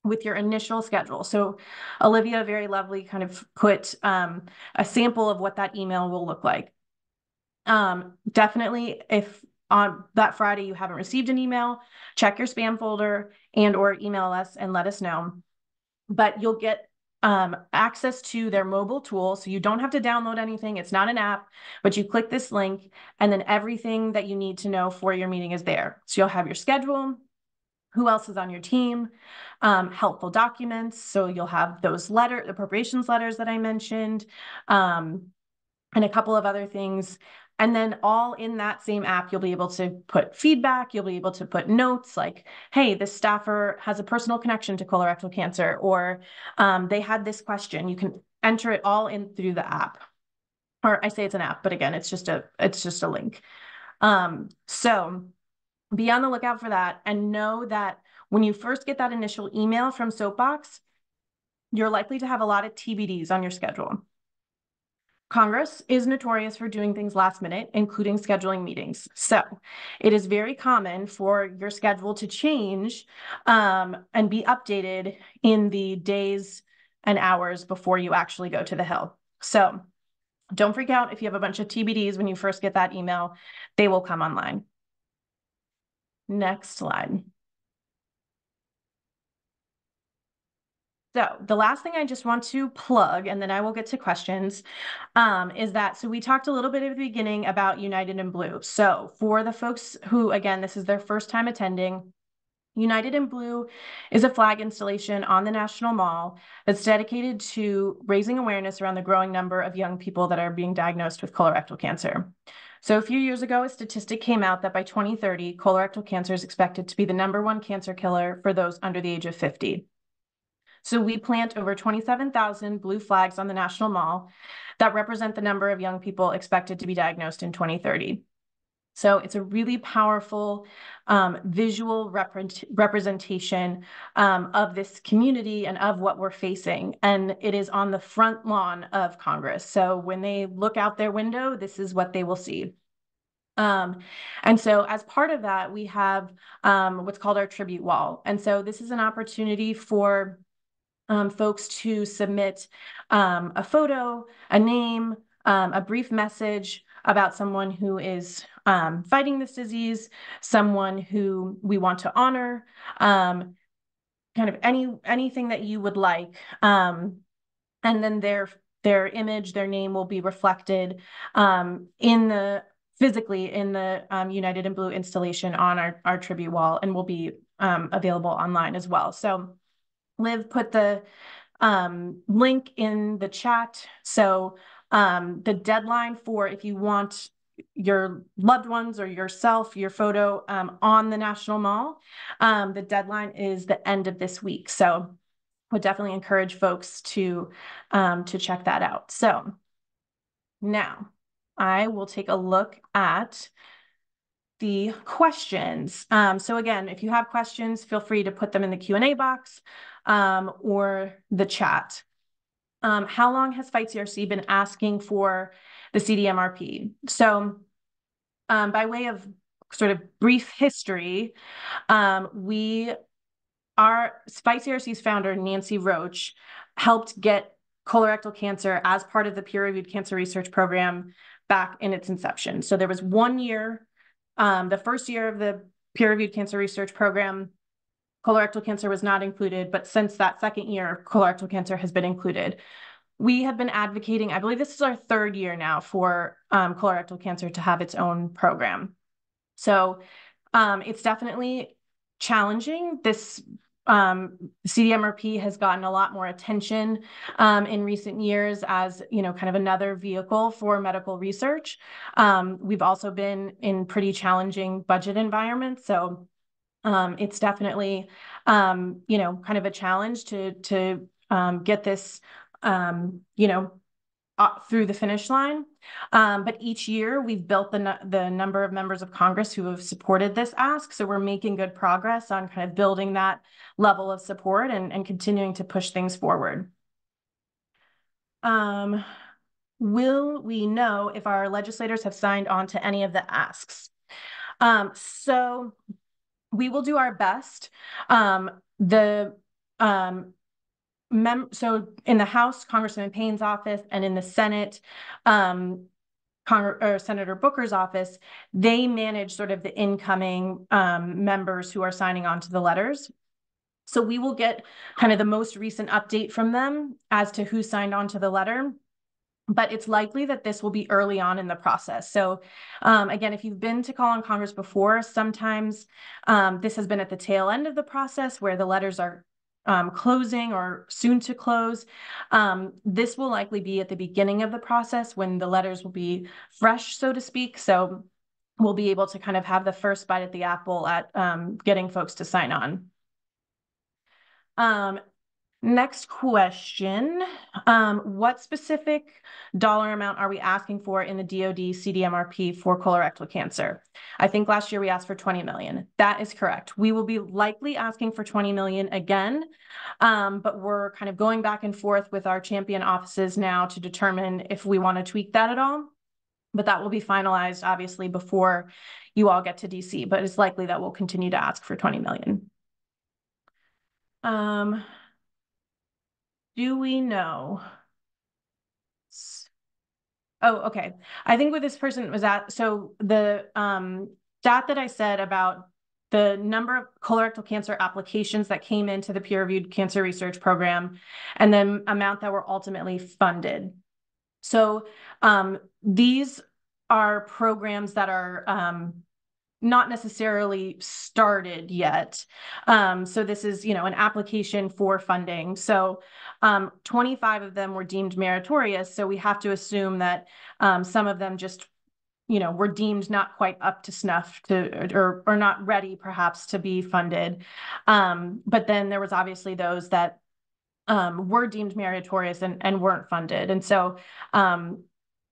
with your initial schedule. So Olivia very lovely kind of put um, a sample of what that email will look like. Um, definitely if on that Friday you haven't received an email, check your spam folder and or email us and let us know. But you'll get um, access to their mobile tool. So you don't have to download anything. It's not an app, but you click this link and then everything that you need to know for your meeting is there. So you'll have your schedule, who else is on your team, um, helpful documents. So you'll have those letter, appropriations letters that I mentioned, um, and a couple of other things. And then all in that same app, you'll be able to put feedback. You'll be able to put notes like, hey, this staffer has a personal connection to colorectal cancer, or um, they had this question. You can enter it all in through the app. Or I say it's an app, but again, it's just a it's just a link. Um, so be on the lookout for that and know that when you first get that initial email from Soapbox, you're likely to have a lot of TBDs on your schedule. Congress is notorious for doing things last minute, including scheduling meetings. So it is very common for your schedule to change um, and be updated in the days and hours before you actually go to the Hill. So don't freak out if you have a bunch of TBDs when you first get that email, they will come online. Next slide. So the last thing I just want to plug, and then I will get to questions, um, is that so we talked a little bit at the beginning about United in Blue. So for the folks who, again, this is their first time attending, United in Blue is a flag installation on the National Mall that's dedicated to raising awareness around the growing number of young people that are being diagnosed with colorectal cancer. So a few years ago, a statistic came out that by 2030, colorectal cancer is expected to be the number one cancer killer for those under the age of 50. So we plant over 27,000 blue flags on the National Mall that represent the number of young people expected to be diagnosed in 2030. So it's a really powerful um, visual representation um, of this community and of what we're facing. And it is on the front lawn of Congress. So when they look out their window, this is what they will see. Um, and so as part of that, we have um, what's called our tribute wall. And so this is an opportunity for um, folks to submit um, a photo, a name, um, a brief message about someone who is um, fighting this disease, someone who we want to honor, um, kind of any anything that you would like. Um, and then their their image, their name will be reflected in the physically in the United in Blue installation on our, our tribute wall and will be available online as well. So Liv put the um, link in the chat. So um, the deadline for if you want your loved ones or yourself, your photo um, on the National Mall, um, the deadline is the end of this week. So would definitely encourage folks to um, to check that out. So now I will take a look at the questions. Um, so again, if you have questions, feel free to put them in the Q&A box um, or the chat. Um, how long has Fight CRC been asking for the CDMRP? So um, by way of sort of brief history, um, we, our Fight CRC's founder, Nancy Roach, helped get colorectal cancer as part of the peer-reviewed cancer research program back in its inception. So there was one year, um, the first year of the peer-reviewed cancer research program, colorectal cancer was not included, but since that second year, colorectal cancer has been included. We have been advocating, I believe this is our third year now for um, colorectal cancer to have its own program. So um, it's definitely challenging. This um, CDMRP has gotten a lot more attention um, in recent years as you know, kind of another vehicle for medical research. Um, we've also been in pretty challenging budget environments, so um, it's definitely, um, you know, kind of a challenge to to um, get this, um, you know, through the finish line. Um, but each year we've built the the number of members of Congress who have supported this ask. So we're making good progress on kind of building that level of support and, and continuing to push things forward. Um, will we know if our legislators have signed on to any of the asks? So we will do our best. Um, the um, mem so in the House, Congressman Payne's office, and in the Senate, um, or Senator Booker's office, they manage sort of the incoming um, members who are signing on to the letters. So we will get kind of the most recent update from them as to who signed on to the letter but it's likely that this will be early on in the process. So um, again, if you've been to call on Congress before, sometimes um, this has been at the tail end of the process where the letters are um, closing or soon to close. Um, this will likely be at the beginning of the process when the letters will be fresh, so to speak. So we'll be able to kind of have the first bite at the apple at um, getting folks to sign on. Um, Next question. Um, what specific dollar amount are we asking for in the DoD CDMRP for colorectal cancer? I think last year we asked for 20 million. That is correct. We will be likely asking for 20 million again, um, but we're kind of going back and forth with our champion offices now to determine if we want to tweak that at all. But that will be finalized obviously before you all get to DC, but it's likely that we'll continue to ask for 20 million. Um, do we know? Oh, okay. I think what this person was at, so the um, stat that I said about the number of colorectal cancer applications that came into the peer-reviewed cancer research program and the amount that were ultimately funded. So um, these are programs that are um, not necessarily started yet. Um, so this is, you know, an application for funding. So um, 25 of them were deemed meritorious. So we have to assume that um, some of them just, you know, were deemed not quite up to snuff to, or, or not ready perhaps to be funded. Um, but then there was obviously those that um, were deemed meritorious and, and weren't funded. And so um,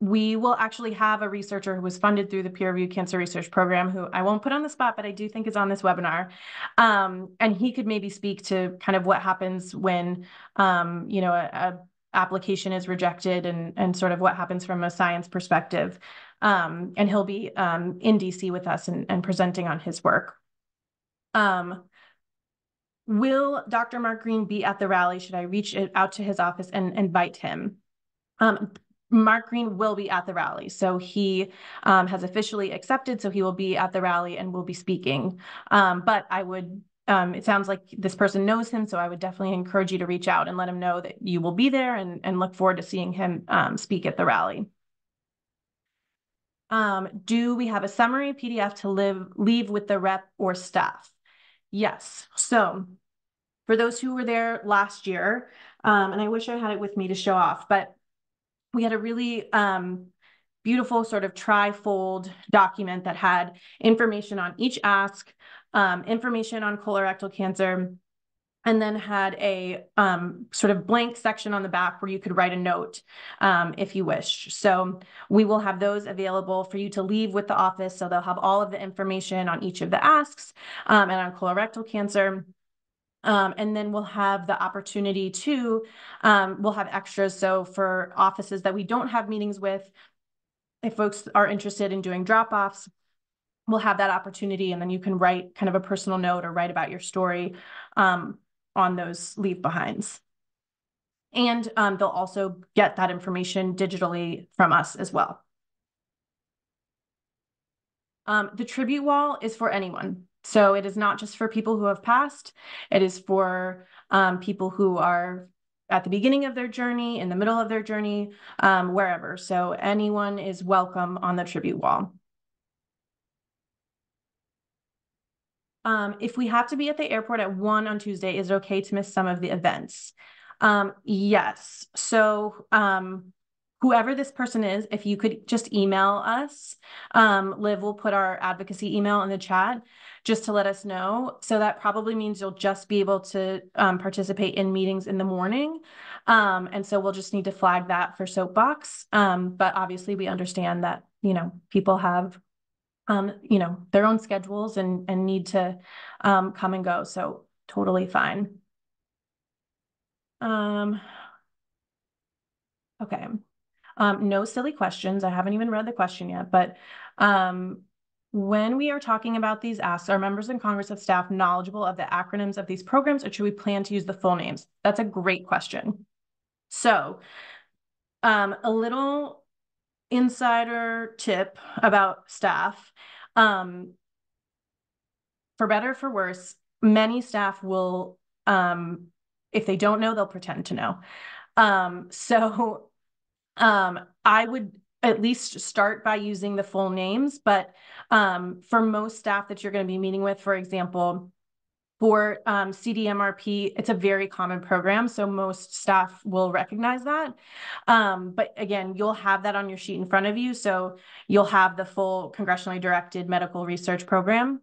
we will actually have a researcher who was funded through the peer reviewed cancer research program who I won't put on the spot, but I do think is on this webinar. Um, and he could maybe speak to kind of what happens when, um, you know, a, a, application is rejected and, and sort of what happens from a science perspective. Um, and he'll be um, in DC with us and, and presenting on his work. Um, will Dr. Mark Green be at the rally? Should I reach out to his office and invite him? Um, Mark Green will be at the rally. So he um, has officially accepted. So he will be at the rally and will be speaking. Um, but I would, um, it sounds like this person knows him. So I would definitely encourage you to reach out and let him know that you will be there and, and look forward to seeing him um, speak at the rally. Um, do we have a summary PDF to live leave with the rep or staff? Yes. So for those who were there last year, um, and I wish I had it with me to show off, but we had a really um, beautiful sort of trifold document that had information on each ask, um, information on colorectal cancer, and then had a um, sort of blank section on the back where you could write a note um, if you wish. So we will have those available for you to leave with the office. So they'll have all of the information on each of the asks um, and on colorectal cancer. Um, and then we'll have the opportunity to, um, we'll have extras. So for offices that we don't have meetings with, if folks are interested in doing drop-offs, we'll have that opportunity. And then you can write kind of a personal note or write about your story um, on those leave behinds. And um, they'll also get that information digitally from us as well. Um, the tribute wall is for anyone. So it is not just for people who have passed, it is for um, people who are at the beginning of their journey, in the middle of their journey, um, wherever. So anyone is welcome on the tribute wall. Um, if we have to be at the airport at one on Tuesday, is it okay to miss some of the events? Um, yes. So um, whoever this person is, if you could just email us, um, Liv will put our advocacy email in the chat just to let us know. So that probably means you'll just be able to um, participate in meetings in the morning. Um, and so we'll just need to flag that for Soapbox. Um, but obviously we understand that, you know, people have, um, you know, their own schedules and, and need to um, come and go. So totally fine. Um, okay. Um, no silly questions. I haven't even read the question yet, but um, when we are talking about these asks, are members in Congress of staff knowledgeable of the acronyms of these programs, or should we plan to use the full names? That's a great question. So um, a little insider tip about staff. Um, for better for worse, many staff will, um, if they don't know, they'll pretend to know. Um, so um, I would at least start by using the full names. But um, for most staff that you're going to be meeting with, for example, for um, CDMRP, it's a very common program, so most staff will recognize that. Um, but again, you'll have that on your sheet in front of you, so you'll have the full congressionally directed medical research program.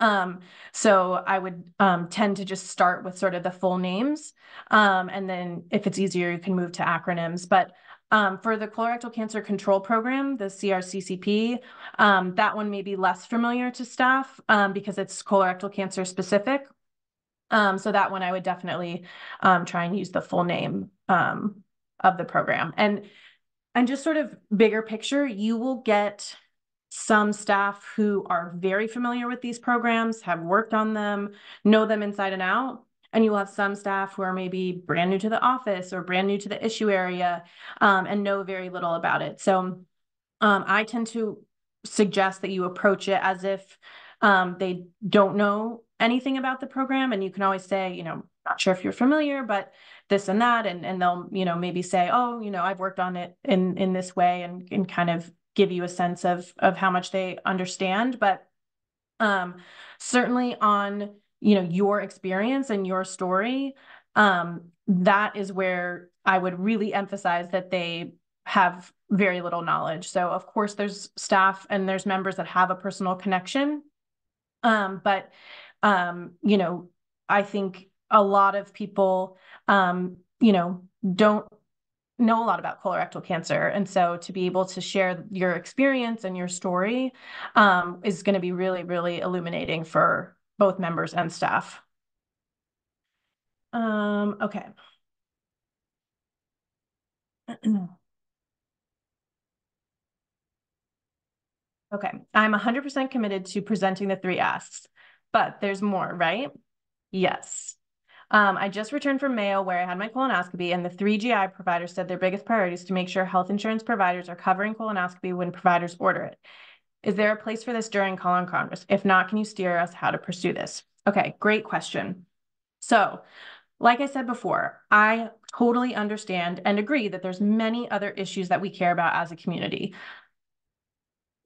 Um, so I would um, tend to just start with sort of the full names. Um, and then if it's easier, you can move to acronyms. But um, for the colorectal cancer control program, the CRCCP, um, that one may be less familiar to staff um, because it's colorectal cancer specific. Um, so that one I would definitely um, try and use the full name um, of the program. And and just sort of bigger picture, you will get some staff who are very familiar with these programs, have worked on them, know them inside and out. And you will have some staff who are maybe brand new to the office or brand new to the issue area um, and know very little about it. So um, I tend to suggest that you approach it as if um, they don't know anything about the program. And you can always say, you know, not sure if you're familiar, but this and that. And, and they'll, you know, maybe say, oh, you know, I've worked on it in, in this way and, and kind of give you a sense of, of how much they understand. But um, certainly on, you know, your experience and your story, um, that is where I would really emphasize that they have very little knowledge. So of course there's staff and there's members that have a personal connection. Um, but um, you know, I think a lot of people, um, you know, don't know a lot about colorectal cancer. And so to be able to share your experience and your story um, is going to be really, really illuminating for both members and staff. Um, okay. [clears throat] okay, I'm 100% committed to presenting the three asks. But there's more, right? Yes. Um, I just returned from Mayo where I had my colonoscopy, and the three GI providers said their biggest priority is to make sure health insurance providers are covering colonoscopy when providers order it. Is there a place for this during call on congress? If not, can you steer us how to pursue this? Okay, great question. So, like I said before, I totally understand and agree that there's many other issues that we care about as a community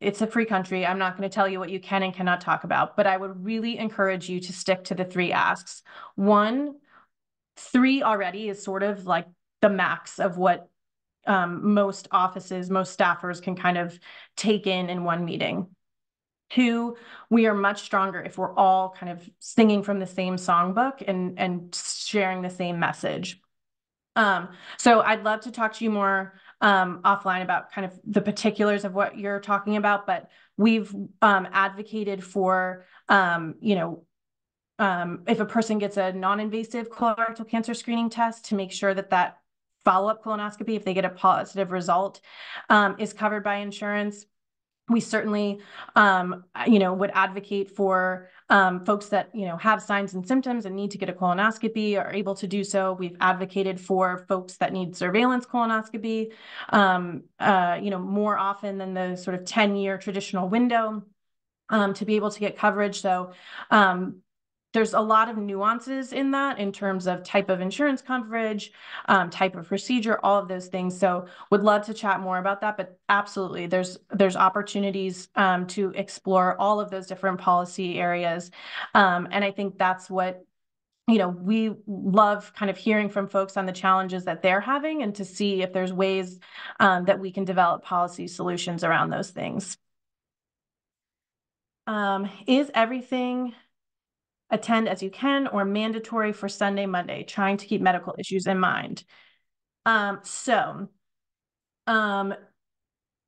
it's a free country. I'm not going to tell you what you can and cannot talk about, but I would really encourage you to stick to the three asks. One, three already is sort of like the max of what um, most offices, most staffers can kind of take in in one meeting. Two, we are much stronger if we're all kind of singing from the same songbook and, and sharing the same message. Um, so I'd love to talk to you more um, offline about kind of the particulars of what you're talking about, but we've um, advocated for, um, you know, um, if a person gets a non-invasive colorectal cancer screening test to make sure that that follow-up colonoscopy, if they get a positive result, um, is covered by insurance we certainly, um, you know, would advocate for um, folks that you know have signs and symptoms and need to get a colonoscopy are able to do so. We've advocated for folks that need surveillance colonoscopy, um, uh, you know, more often than the sort of ten year traditional window. Um, to be able to get coverage. So um, there's a lot of nuances in that in terms of type of insurance coverage, um, type of procedure, all of those things. So would love to chat more about that, but absolutely there's there's opportunities um, to explore all of those different policy areas. Um, and I think that's what you know, we love kind of hearing from folks on the challenges that they're having and to see if there's ways um, that we can develop policy solutions around those things. Um, is everything attend as you can or mandatory for Sunday, Monday, trying to keep medical issues in mind. Um, so um,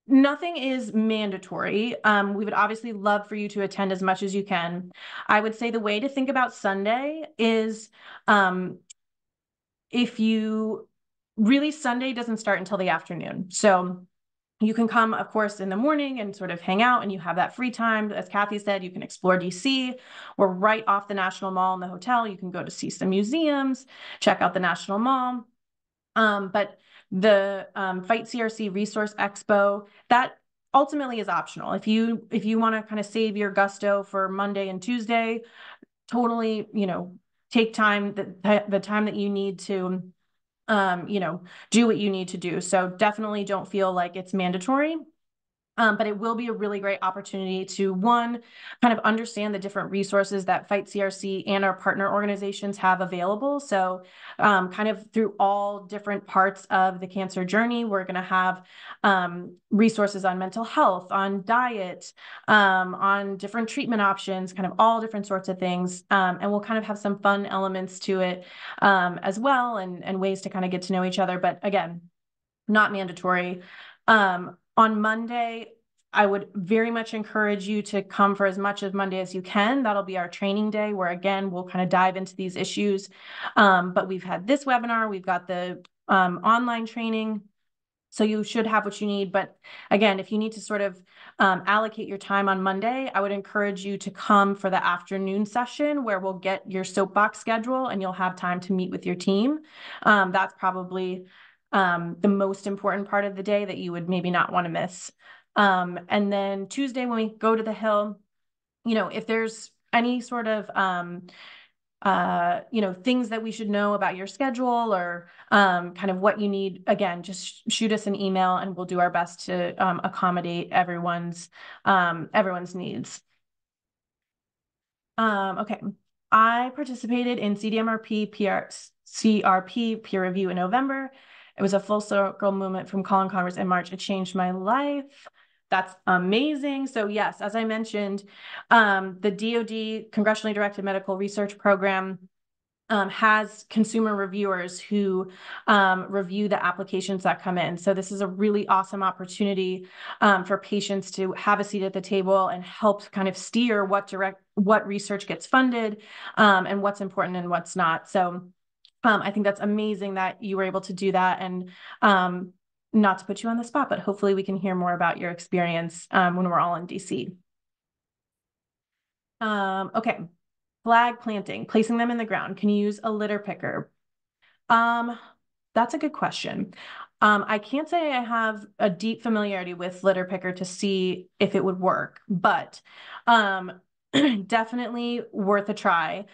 nothing is mandatory. Um, we would obviously love for you to attend as much as you can. I would say the way to think about Sunday is um, if you really Sunday doesn't start until the afternoon. So you can come, of course, in the morning and sort of hang out and you have that free time. As Kathy said, you can explore DC. We're right off the National Mall in the hotel. You can go to see some museums, check out the National Mall. Um, but the um, Fight CRC Resource Expo, that ultimately is optional. If you if you want to kind of save your gusto for Monday and Tuesday, totally, you know, take time the, the time that you need to um, you know, do what you need to do. So definitely don't feel like it's mandatory. Um, but it will be a really great opportunity to one, kind of understand the different resources that Fight CRC and our partner organizations have available. So, um, kind of through all different parts of the cancer journey, we're going to have um, resources on mental health, on diet, um, on different treatment options, kind of all different sorts of things. Um, and we'll kind of have some fun elements to it um, as well, and and ways to kind of get to know each other. But again, not mandatory. Um, on Monday, I would very much encourage you to come for as much of Monday as you can. That'll be our training day where again, we'll kind of dive into these issues. Um, but we've had this webinar, we've got the um, online training. So you should have what you need. But again, if you need to sort of um, allocate your time on Monday, I would encourage you to come for the afternoon session where we'll get your soapbox schedule and you'll have time to meet with your team. Um, that's probably um, the most important part of the day that you would maybe not want to miss. Um, and then Tuesday, when we go to the Hill, you know, if there's any sort of, um, uh, you know, things that we should know about your schedule or um, kind of what you need, again, just shoot us an email and we'll do our best to um, accommodate everyone's um, everyone's needs. Um, okay, I participated in CDMRP PR, CRP peer review in November. It was a full circle movement from Call on Congress in March. It changed my life. That's amazing. So yes, as I mentioned, um, the DoD Congressionally Directed Medical Research Program um, has consumer reviewers who um, review the applications that come in. So this is a really awesome opportunity um, for patients to have a seat at the table and help kind of steer what direct what research gets funded um, and what's important and what's not. So um, I think that's amazing that you were able to do that and um, not to put you on the spot, but hopefully we can hear more about your experience um, when we're all in DC. Um, okay, flag planting, placing them in the ground. Can you use a litter picker? Um, that's a good question. Um, I can't say I have a deep familiarity with litter picker to see if it would work, but [clears throat] definitely worth a try.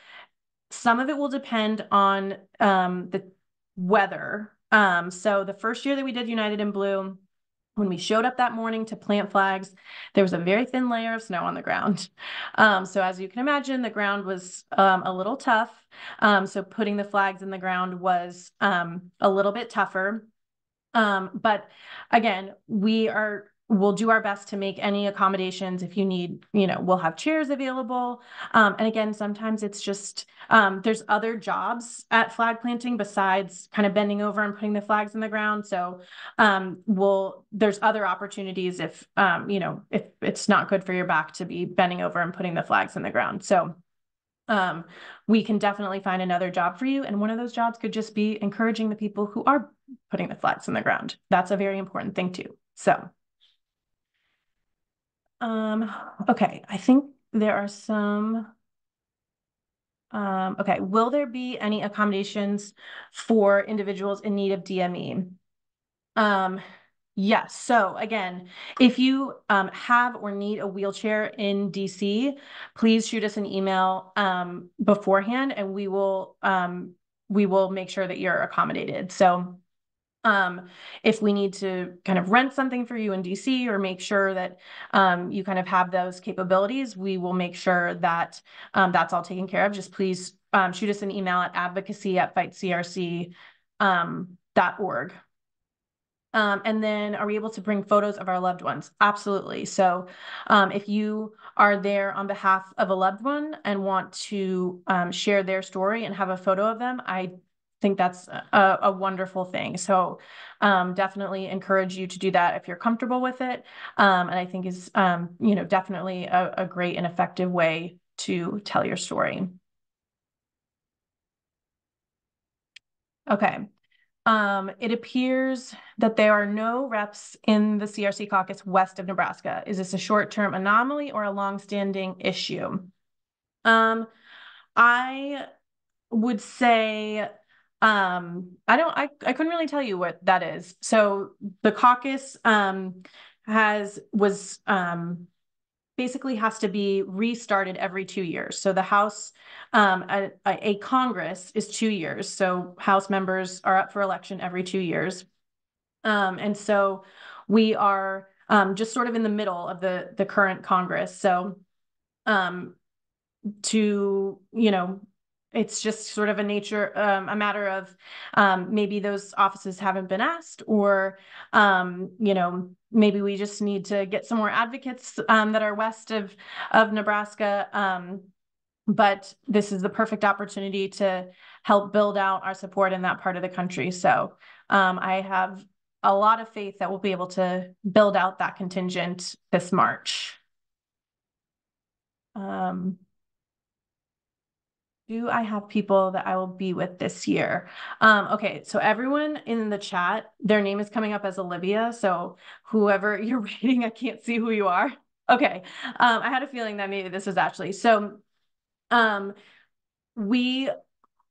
Some of it will depend on um, the weather. Um, so the first year that we did United in Blue, when we showed up that morning to plant flags, there was a very thin layer of snow on the ground. [laughs] Um, so as you can imagine, the ground was um, a little tough. Um, so putting the flags in the ground was um, a little bit tougher. Um, but again, we are we'll do our best to make any accommodations. If you need you know we'll have chairs available. Um, and again sometimes it's just um, there's other jobs at flag planting besides kind of bending over and putting the flags in the ground. So um, we'll there's other opportunities if um, you know if it's not good for your back to be bending over and putting the flags in the ground. So um, we can definitely find another job for you. And one of those jobs could just be encouraging the people who are putting the flags in the ground. That's a very important thing too. So um, okay, I think there are some. Um, okay, will there be any accommodations for individuals in need of DME? Um, yes. So again, if you um, have or need a wheelchair in DC, please shoot us an email um, beforehand, and we will um, we will make sure that you're accommodated. So um, if we need to kind of rent something for you in DC or make sure that um, you kind of have those capabilities, we will make sure that um, that's all taken care of. Just please um, shoot us an email at advocacy at fightcrc.org. Um, um, and then are we able to bring photos of our loved ones? Absolutely. So um, if you are there on behalf of a loved one and want to um, share their story and have a photo of them, I think that's a, a wonderful thing. So um, definitely encourage you to do that if you're comfortable with it. Um, and I think is, um, you know, definitely a, a great and effective way to tell your story. Okay. Um, it appears that there are no reps in the CRC caucus west of Nebraska. Is this a short-term anomaly or a long-standing issue? Um, I would say um, I don't I, I couldn't really tell you what that is. So the caucus um has was um basically has to be restarted every two years. So the House, um, a, a, Congress is two years. So House members are up for election every two years. Um, and so we are um, just sort of in the middle of the the current Congress. So, um, to you know, it's just sort of a nature, um, a matter of um, maybe those offices haven't been asked, or um, you know, maybe we just need to get some more advocates um, that are west of of Nebraska. Um, but this is the perfect opportunity to help build out our support in that part of the country. So um, I have a lot of faith that we'll be able to build out that contingent this March. Um, do I have people that I will be with this year? Um, okay, so everyone in the chat, their name is coming up as Olivia. So whoever [laughs] you're reading, I can't see who you are. Okay, um, I had a feeling that maybe this was actually so. Um, we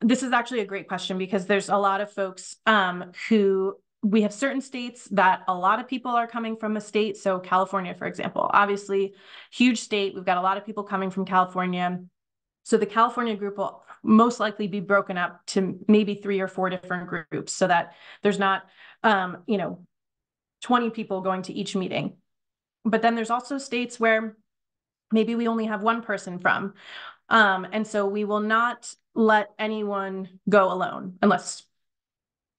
this is actually a great question because there's a lot of folks um, who we have certain states that a lot of people are coming from a state. So California, for example, obviously huge state. We've got a lot of people coming from California. So the California group will most likely be broken up to maybe three or four different groups so that there's not, um, you know, 20 people going to each meeting. But then there's also states where maybe we only have one person from. Um, and so we will not let anyone go alone unless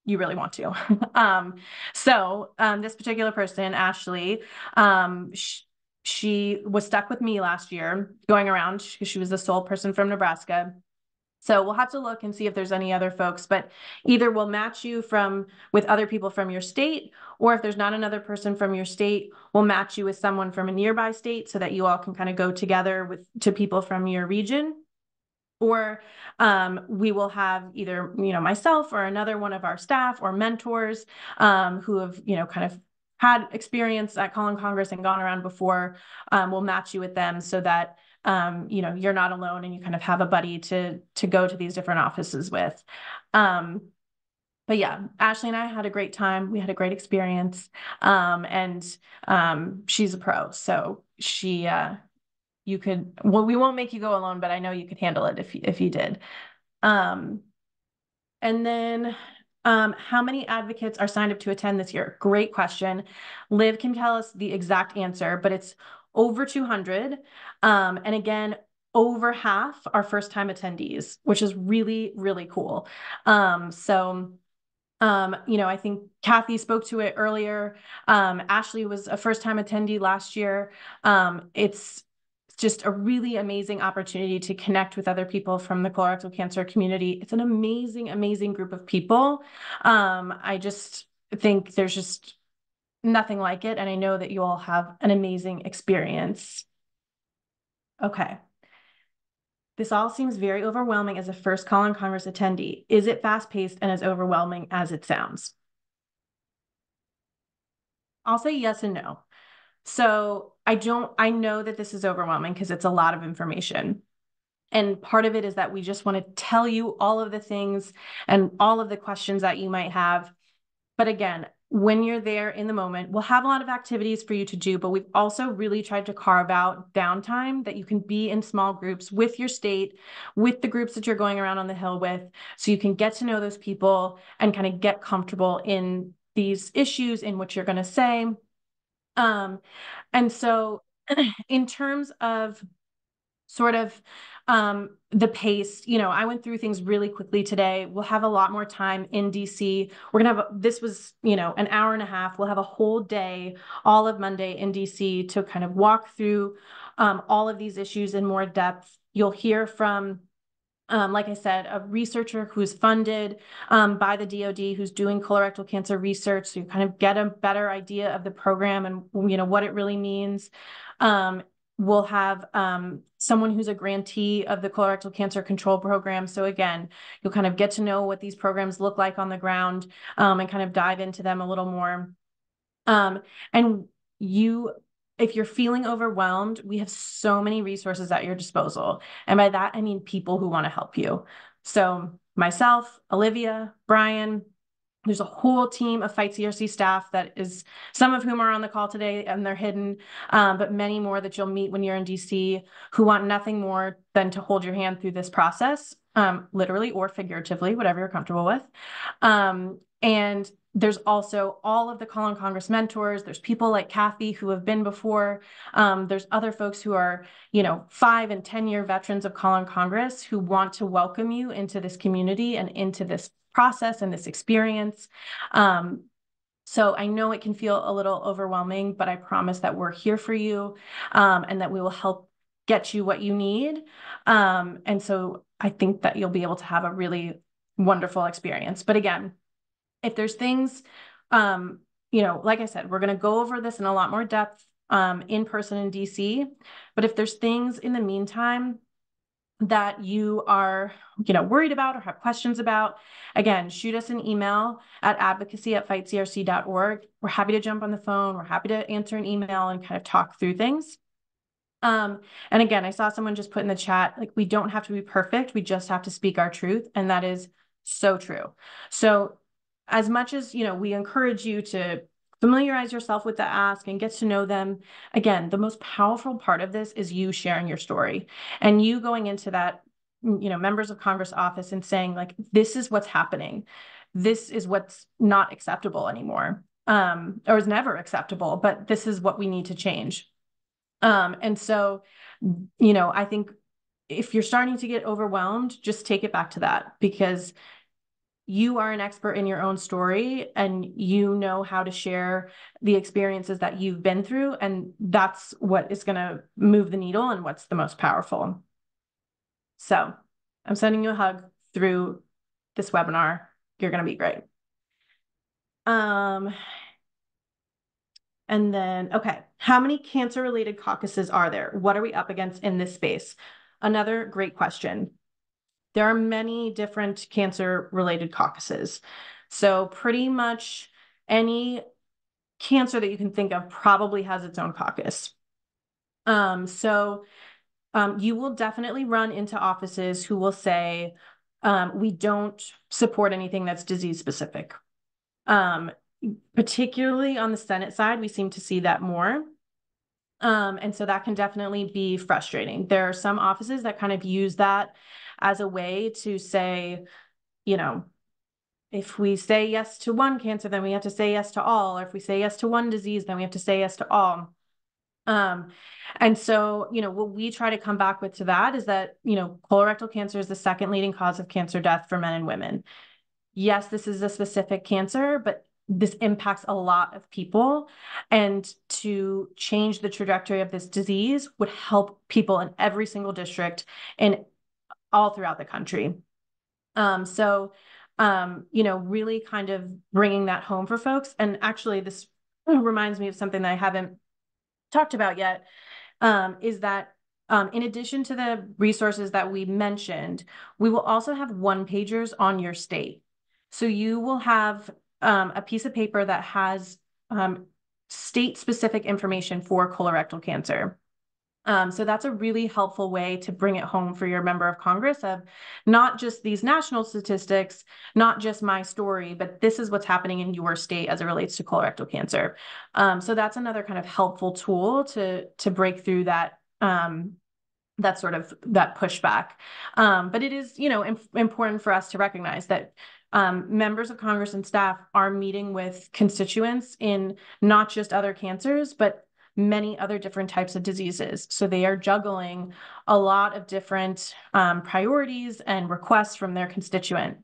you really want to. [laughs] um, so um, this particular person, Ashley, um, sh she was stuck with me last year going around because she was the sole person from Nebraska. So we'll have to look and see if there's any other folks, but either we'll match you from with other people from your state, or if there's not another person from your state, we'll match you with someone from a nearby state so that you all can kind of go together with to people from your region or um, we will have either you know myself or another one of our staff or mentors um, who have you know kind of had experience at Call on Congress and gone around before um, we'll match you with them so that um, you know you're not alone and you kind of have a buddy to to go to these different offices with um, but yeah, Ashley and I had a great time. We had a great experience. Um, and um, she's a pro. So she uh, you could well we won't make you go alone but i know you could handle it if if you did um and then um how many advocates are signed up to attend this year great question liv can tell us the exact answer but it's over 200 um and again over half are first time attendees which is really really cool um so um, you know, I think Kathy spoke to it earlier. Um, Ashley was a first time attendee last year. Um, it's just a really amazing opportunity to connect with other people from the colorectal cancer community. It's an amazing, amazing group of people. Um, I just think there's just nothing like it. And I know that you all have an amazing experience. Okay. This all seems very overwhelming as a first Call on Congress attendee. Is it fast paced and as overwhelming as it sounds? I'll say yes and no. So I don't, I know that this is overwhelming because it's a lot of information. And part of it is that we just want to tell you all of the things and all of the questions that you might have. But again, when you're there in the moment, we'll have a lot of activities for you to do, but we've also really tried to carve out downtime that you can be in small groups with your state, with the groups that you're going around on the Hill with, so you can get to know those people and kind of get comfortable in these issues in what you're going to say um, and so [clears throat] in terms of sort of um, the pace, you know, I went through things really quickly today. We'll have a lot more time in DC. We're gonna have a, this was, you know, an hour and a half. We'll have a whole day, all of Monday in DC to kind of walk through um, all of these issues in more depth. You'll hear from um, like I said, a researcher who's funded um, by the DoD who's doing colorectal cancer research, so you kind of get a better idea of the program and you know what it really means. Um, we'll have um, someone who's a grantee of the colorectal cancer control program. So again, you'll kind of get to know what these programs look like on the ground um, and kind of dive into them a little more. Um, and you if you're feeling overwhelmed, we have so many resources at your disposal. And by that, I mean people who want to help you. So, myself, Olivia, Brian, there's a whole team of Fight CRC staff that is some of whom are on the call today and they're hidden, um, but many more that you'll meet when you're in DC who want nothing more than to hold your hand through this process, um, literally or figuratively, whatever you're comfortable with. Um, and there's also all of the Call on Congress mentors. There's people like Kathy who have been before. Um, there's other folks who are, you know, five and 10 year veterans of Call on Congress who want to welcome you into this community and into this process and this experience. Um, so I know it can feel a little overwhelming, but I promise that we're here for you um, and that we will help get you what you need. Um, and so I think that you'll be able to have a really wonderful experience. But again, if there's things, um, you know, like I said, we're going to go over this in a lot more depth um, in person in DC. But if there's things in the meantime that you are, you know, worried about or have questions about, again, shoot us an email at advocacy at fightcrc.org. We're happy to jump on the phone. We're happy to answer an email and kind of talk through things. Um, and again, I saw someone just put in the chat, like, we don't have to be perfect. We just have to speak our truth. And that is so true. So as much as, you know, we encourage you to familiarize yourself with the ask and get to know them again the most powerful part of this is you sharing your story and you going into that you know members of congress office and saying like this is what's happening. This is what's not acceptable anymore um or is never acceptable but this is what we need to change. Um and so you know i think if you're starting to get overwhelmed just take it back to that because you are an expert in your own story and you know how to share the experiences that you've been through and that's what is going to move the needle and what's the most powerful. So i'm sending you a hug through this webinar. You're going to be great. Um and then okay how many cancer related caucuses are there? What are we up against in this space? Another great question there are many different cancer related caucuses. So pretty much any cancer that you can think of probably has its own caucus. Um, so um, you will definitely run into offices who will say, um, we don't support anything that's disease specific. Um, particularly on the Senate side, we seem to see that more. Um, and so that can definitely be frustrating. There are some offices that kind of use that as a way to say, you know, if we say yes to one cancer, then we have to say yes to all. Or if we say yes to one disease, then we have to say yes to all. Um, and so, you know, what we try to come back with to that is that, you know, colorectal cancer is the second leading cause of cancer death for men and women. Yes, this is a specific cancer, but this impacts a lot of people. And to change the trajectory of this disease would help people in every single district in all throughout the country. Um, so, um, you know, really kind of bringing that home for folks. And actually, this [laughs] reminds me of something that I haven't talked about yet. Um, is that um, in addition to the resources that we mentioned, we will also have one pagers on your state. So you will have um, a piece of paper that has um, state specific information for colorectal cancer. Um, so that's a really helpful way to bring it home for your member of Congress of not just these national statistics, not just my story, but this is what's happening in your state as it relates to colorectal cancer. Um, so that's another kind of helpful tool to to break through that um, that sort of that pushback. Um, but it is, you know, important for us to recognize that um, members of Congress and staff are meeting with constituents in not just other cancers, but many other different types of diseases. So they are juggling a lot of different um, priorities and requests from their constituent.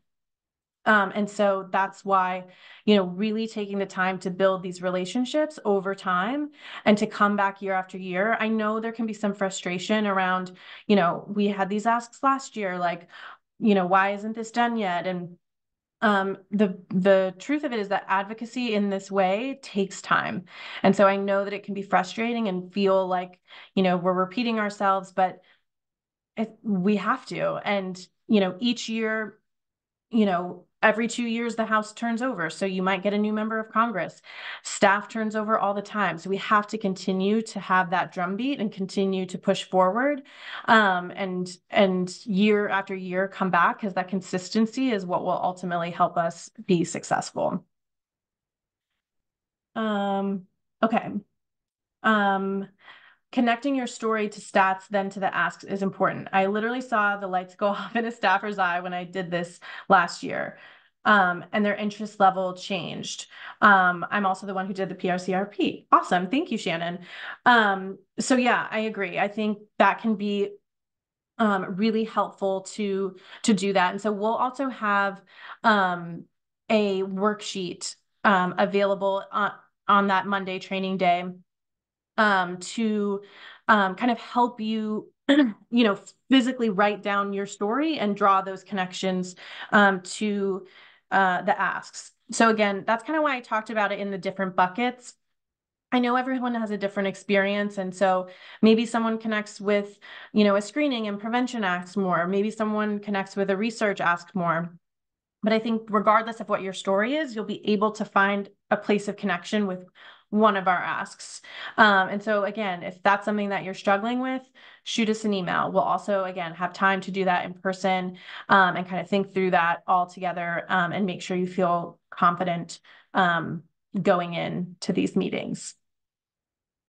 Um, and so that's why, you know, really taking the time to build these relationships over time and to come back year after year. I know there can be some frustration around, you know, we had these asks last year, like, you know, why isn't this done yet? And um, the the truth of it is that advocacy in this way takes time, and so I know that it can be frustrating and feel like you know we're repeating ourselves, but it, we have to. And you know, each year, you know, every two years the house turns over. So you might get a new member of congress. Staff turns over all the time. So we have to continue to have that drumbeat and continue to push forward um, and and year after year come back because that consistency is what will ultimately help us be successful. Um okay. Um connecting your story to stats then to the asks is important. I literally saw the lights go [laughs] off in a staffer's eye when i did this last year um, and their interest level changed. Um, I'm also the one who did the PRCRP. Awesome. Thank you, Shannon. Um, so yeah, I agree. I think that can be um, really helpful to to do that. And so we'll also have um, a worksheet um, available on, on that Monday training day um, to um, kind of help you [clears throat] you know physically write down your story and draw those connections um, to uh, the asks. So again, that's kind of why I talked about it in the different buckets. I know everyone has a different experience. And so maybe someone connects with, you know, a screening and prevention asks more. Maybe someone connects with a research ask more. But I think regardless of what your story is, you'll be able to find a place of connection with one of our asks. Um, and so again, if that's something that you're struggling with, shoot us an email. We'll also, again, have time to do that in person um, and kind of think through that all together um, and make sure you feel confident um, going in to these meetings.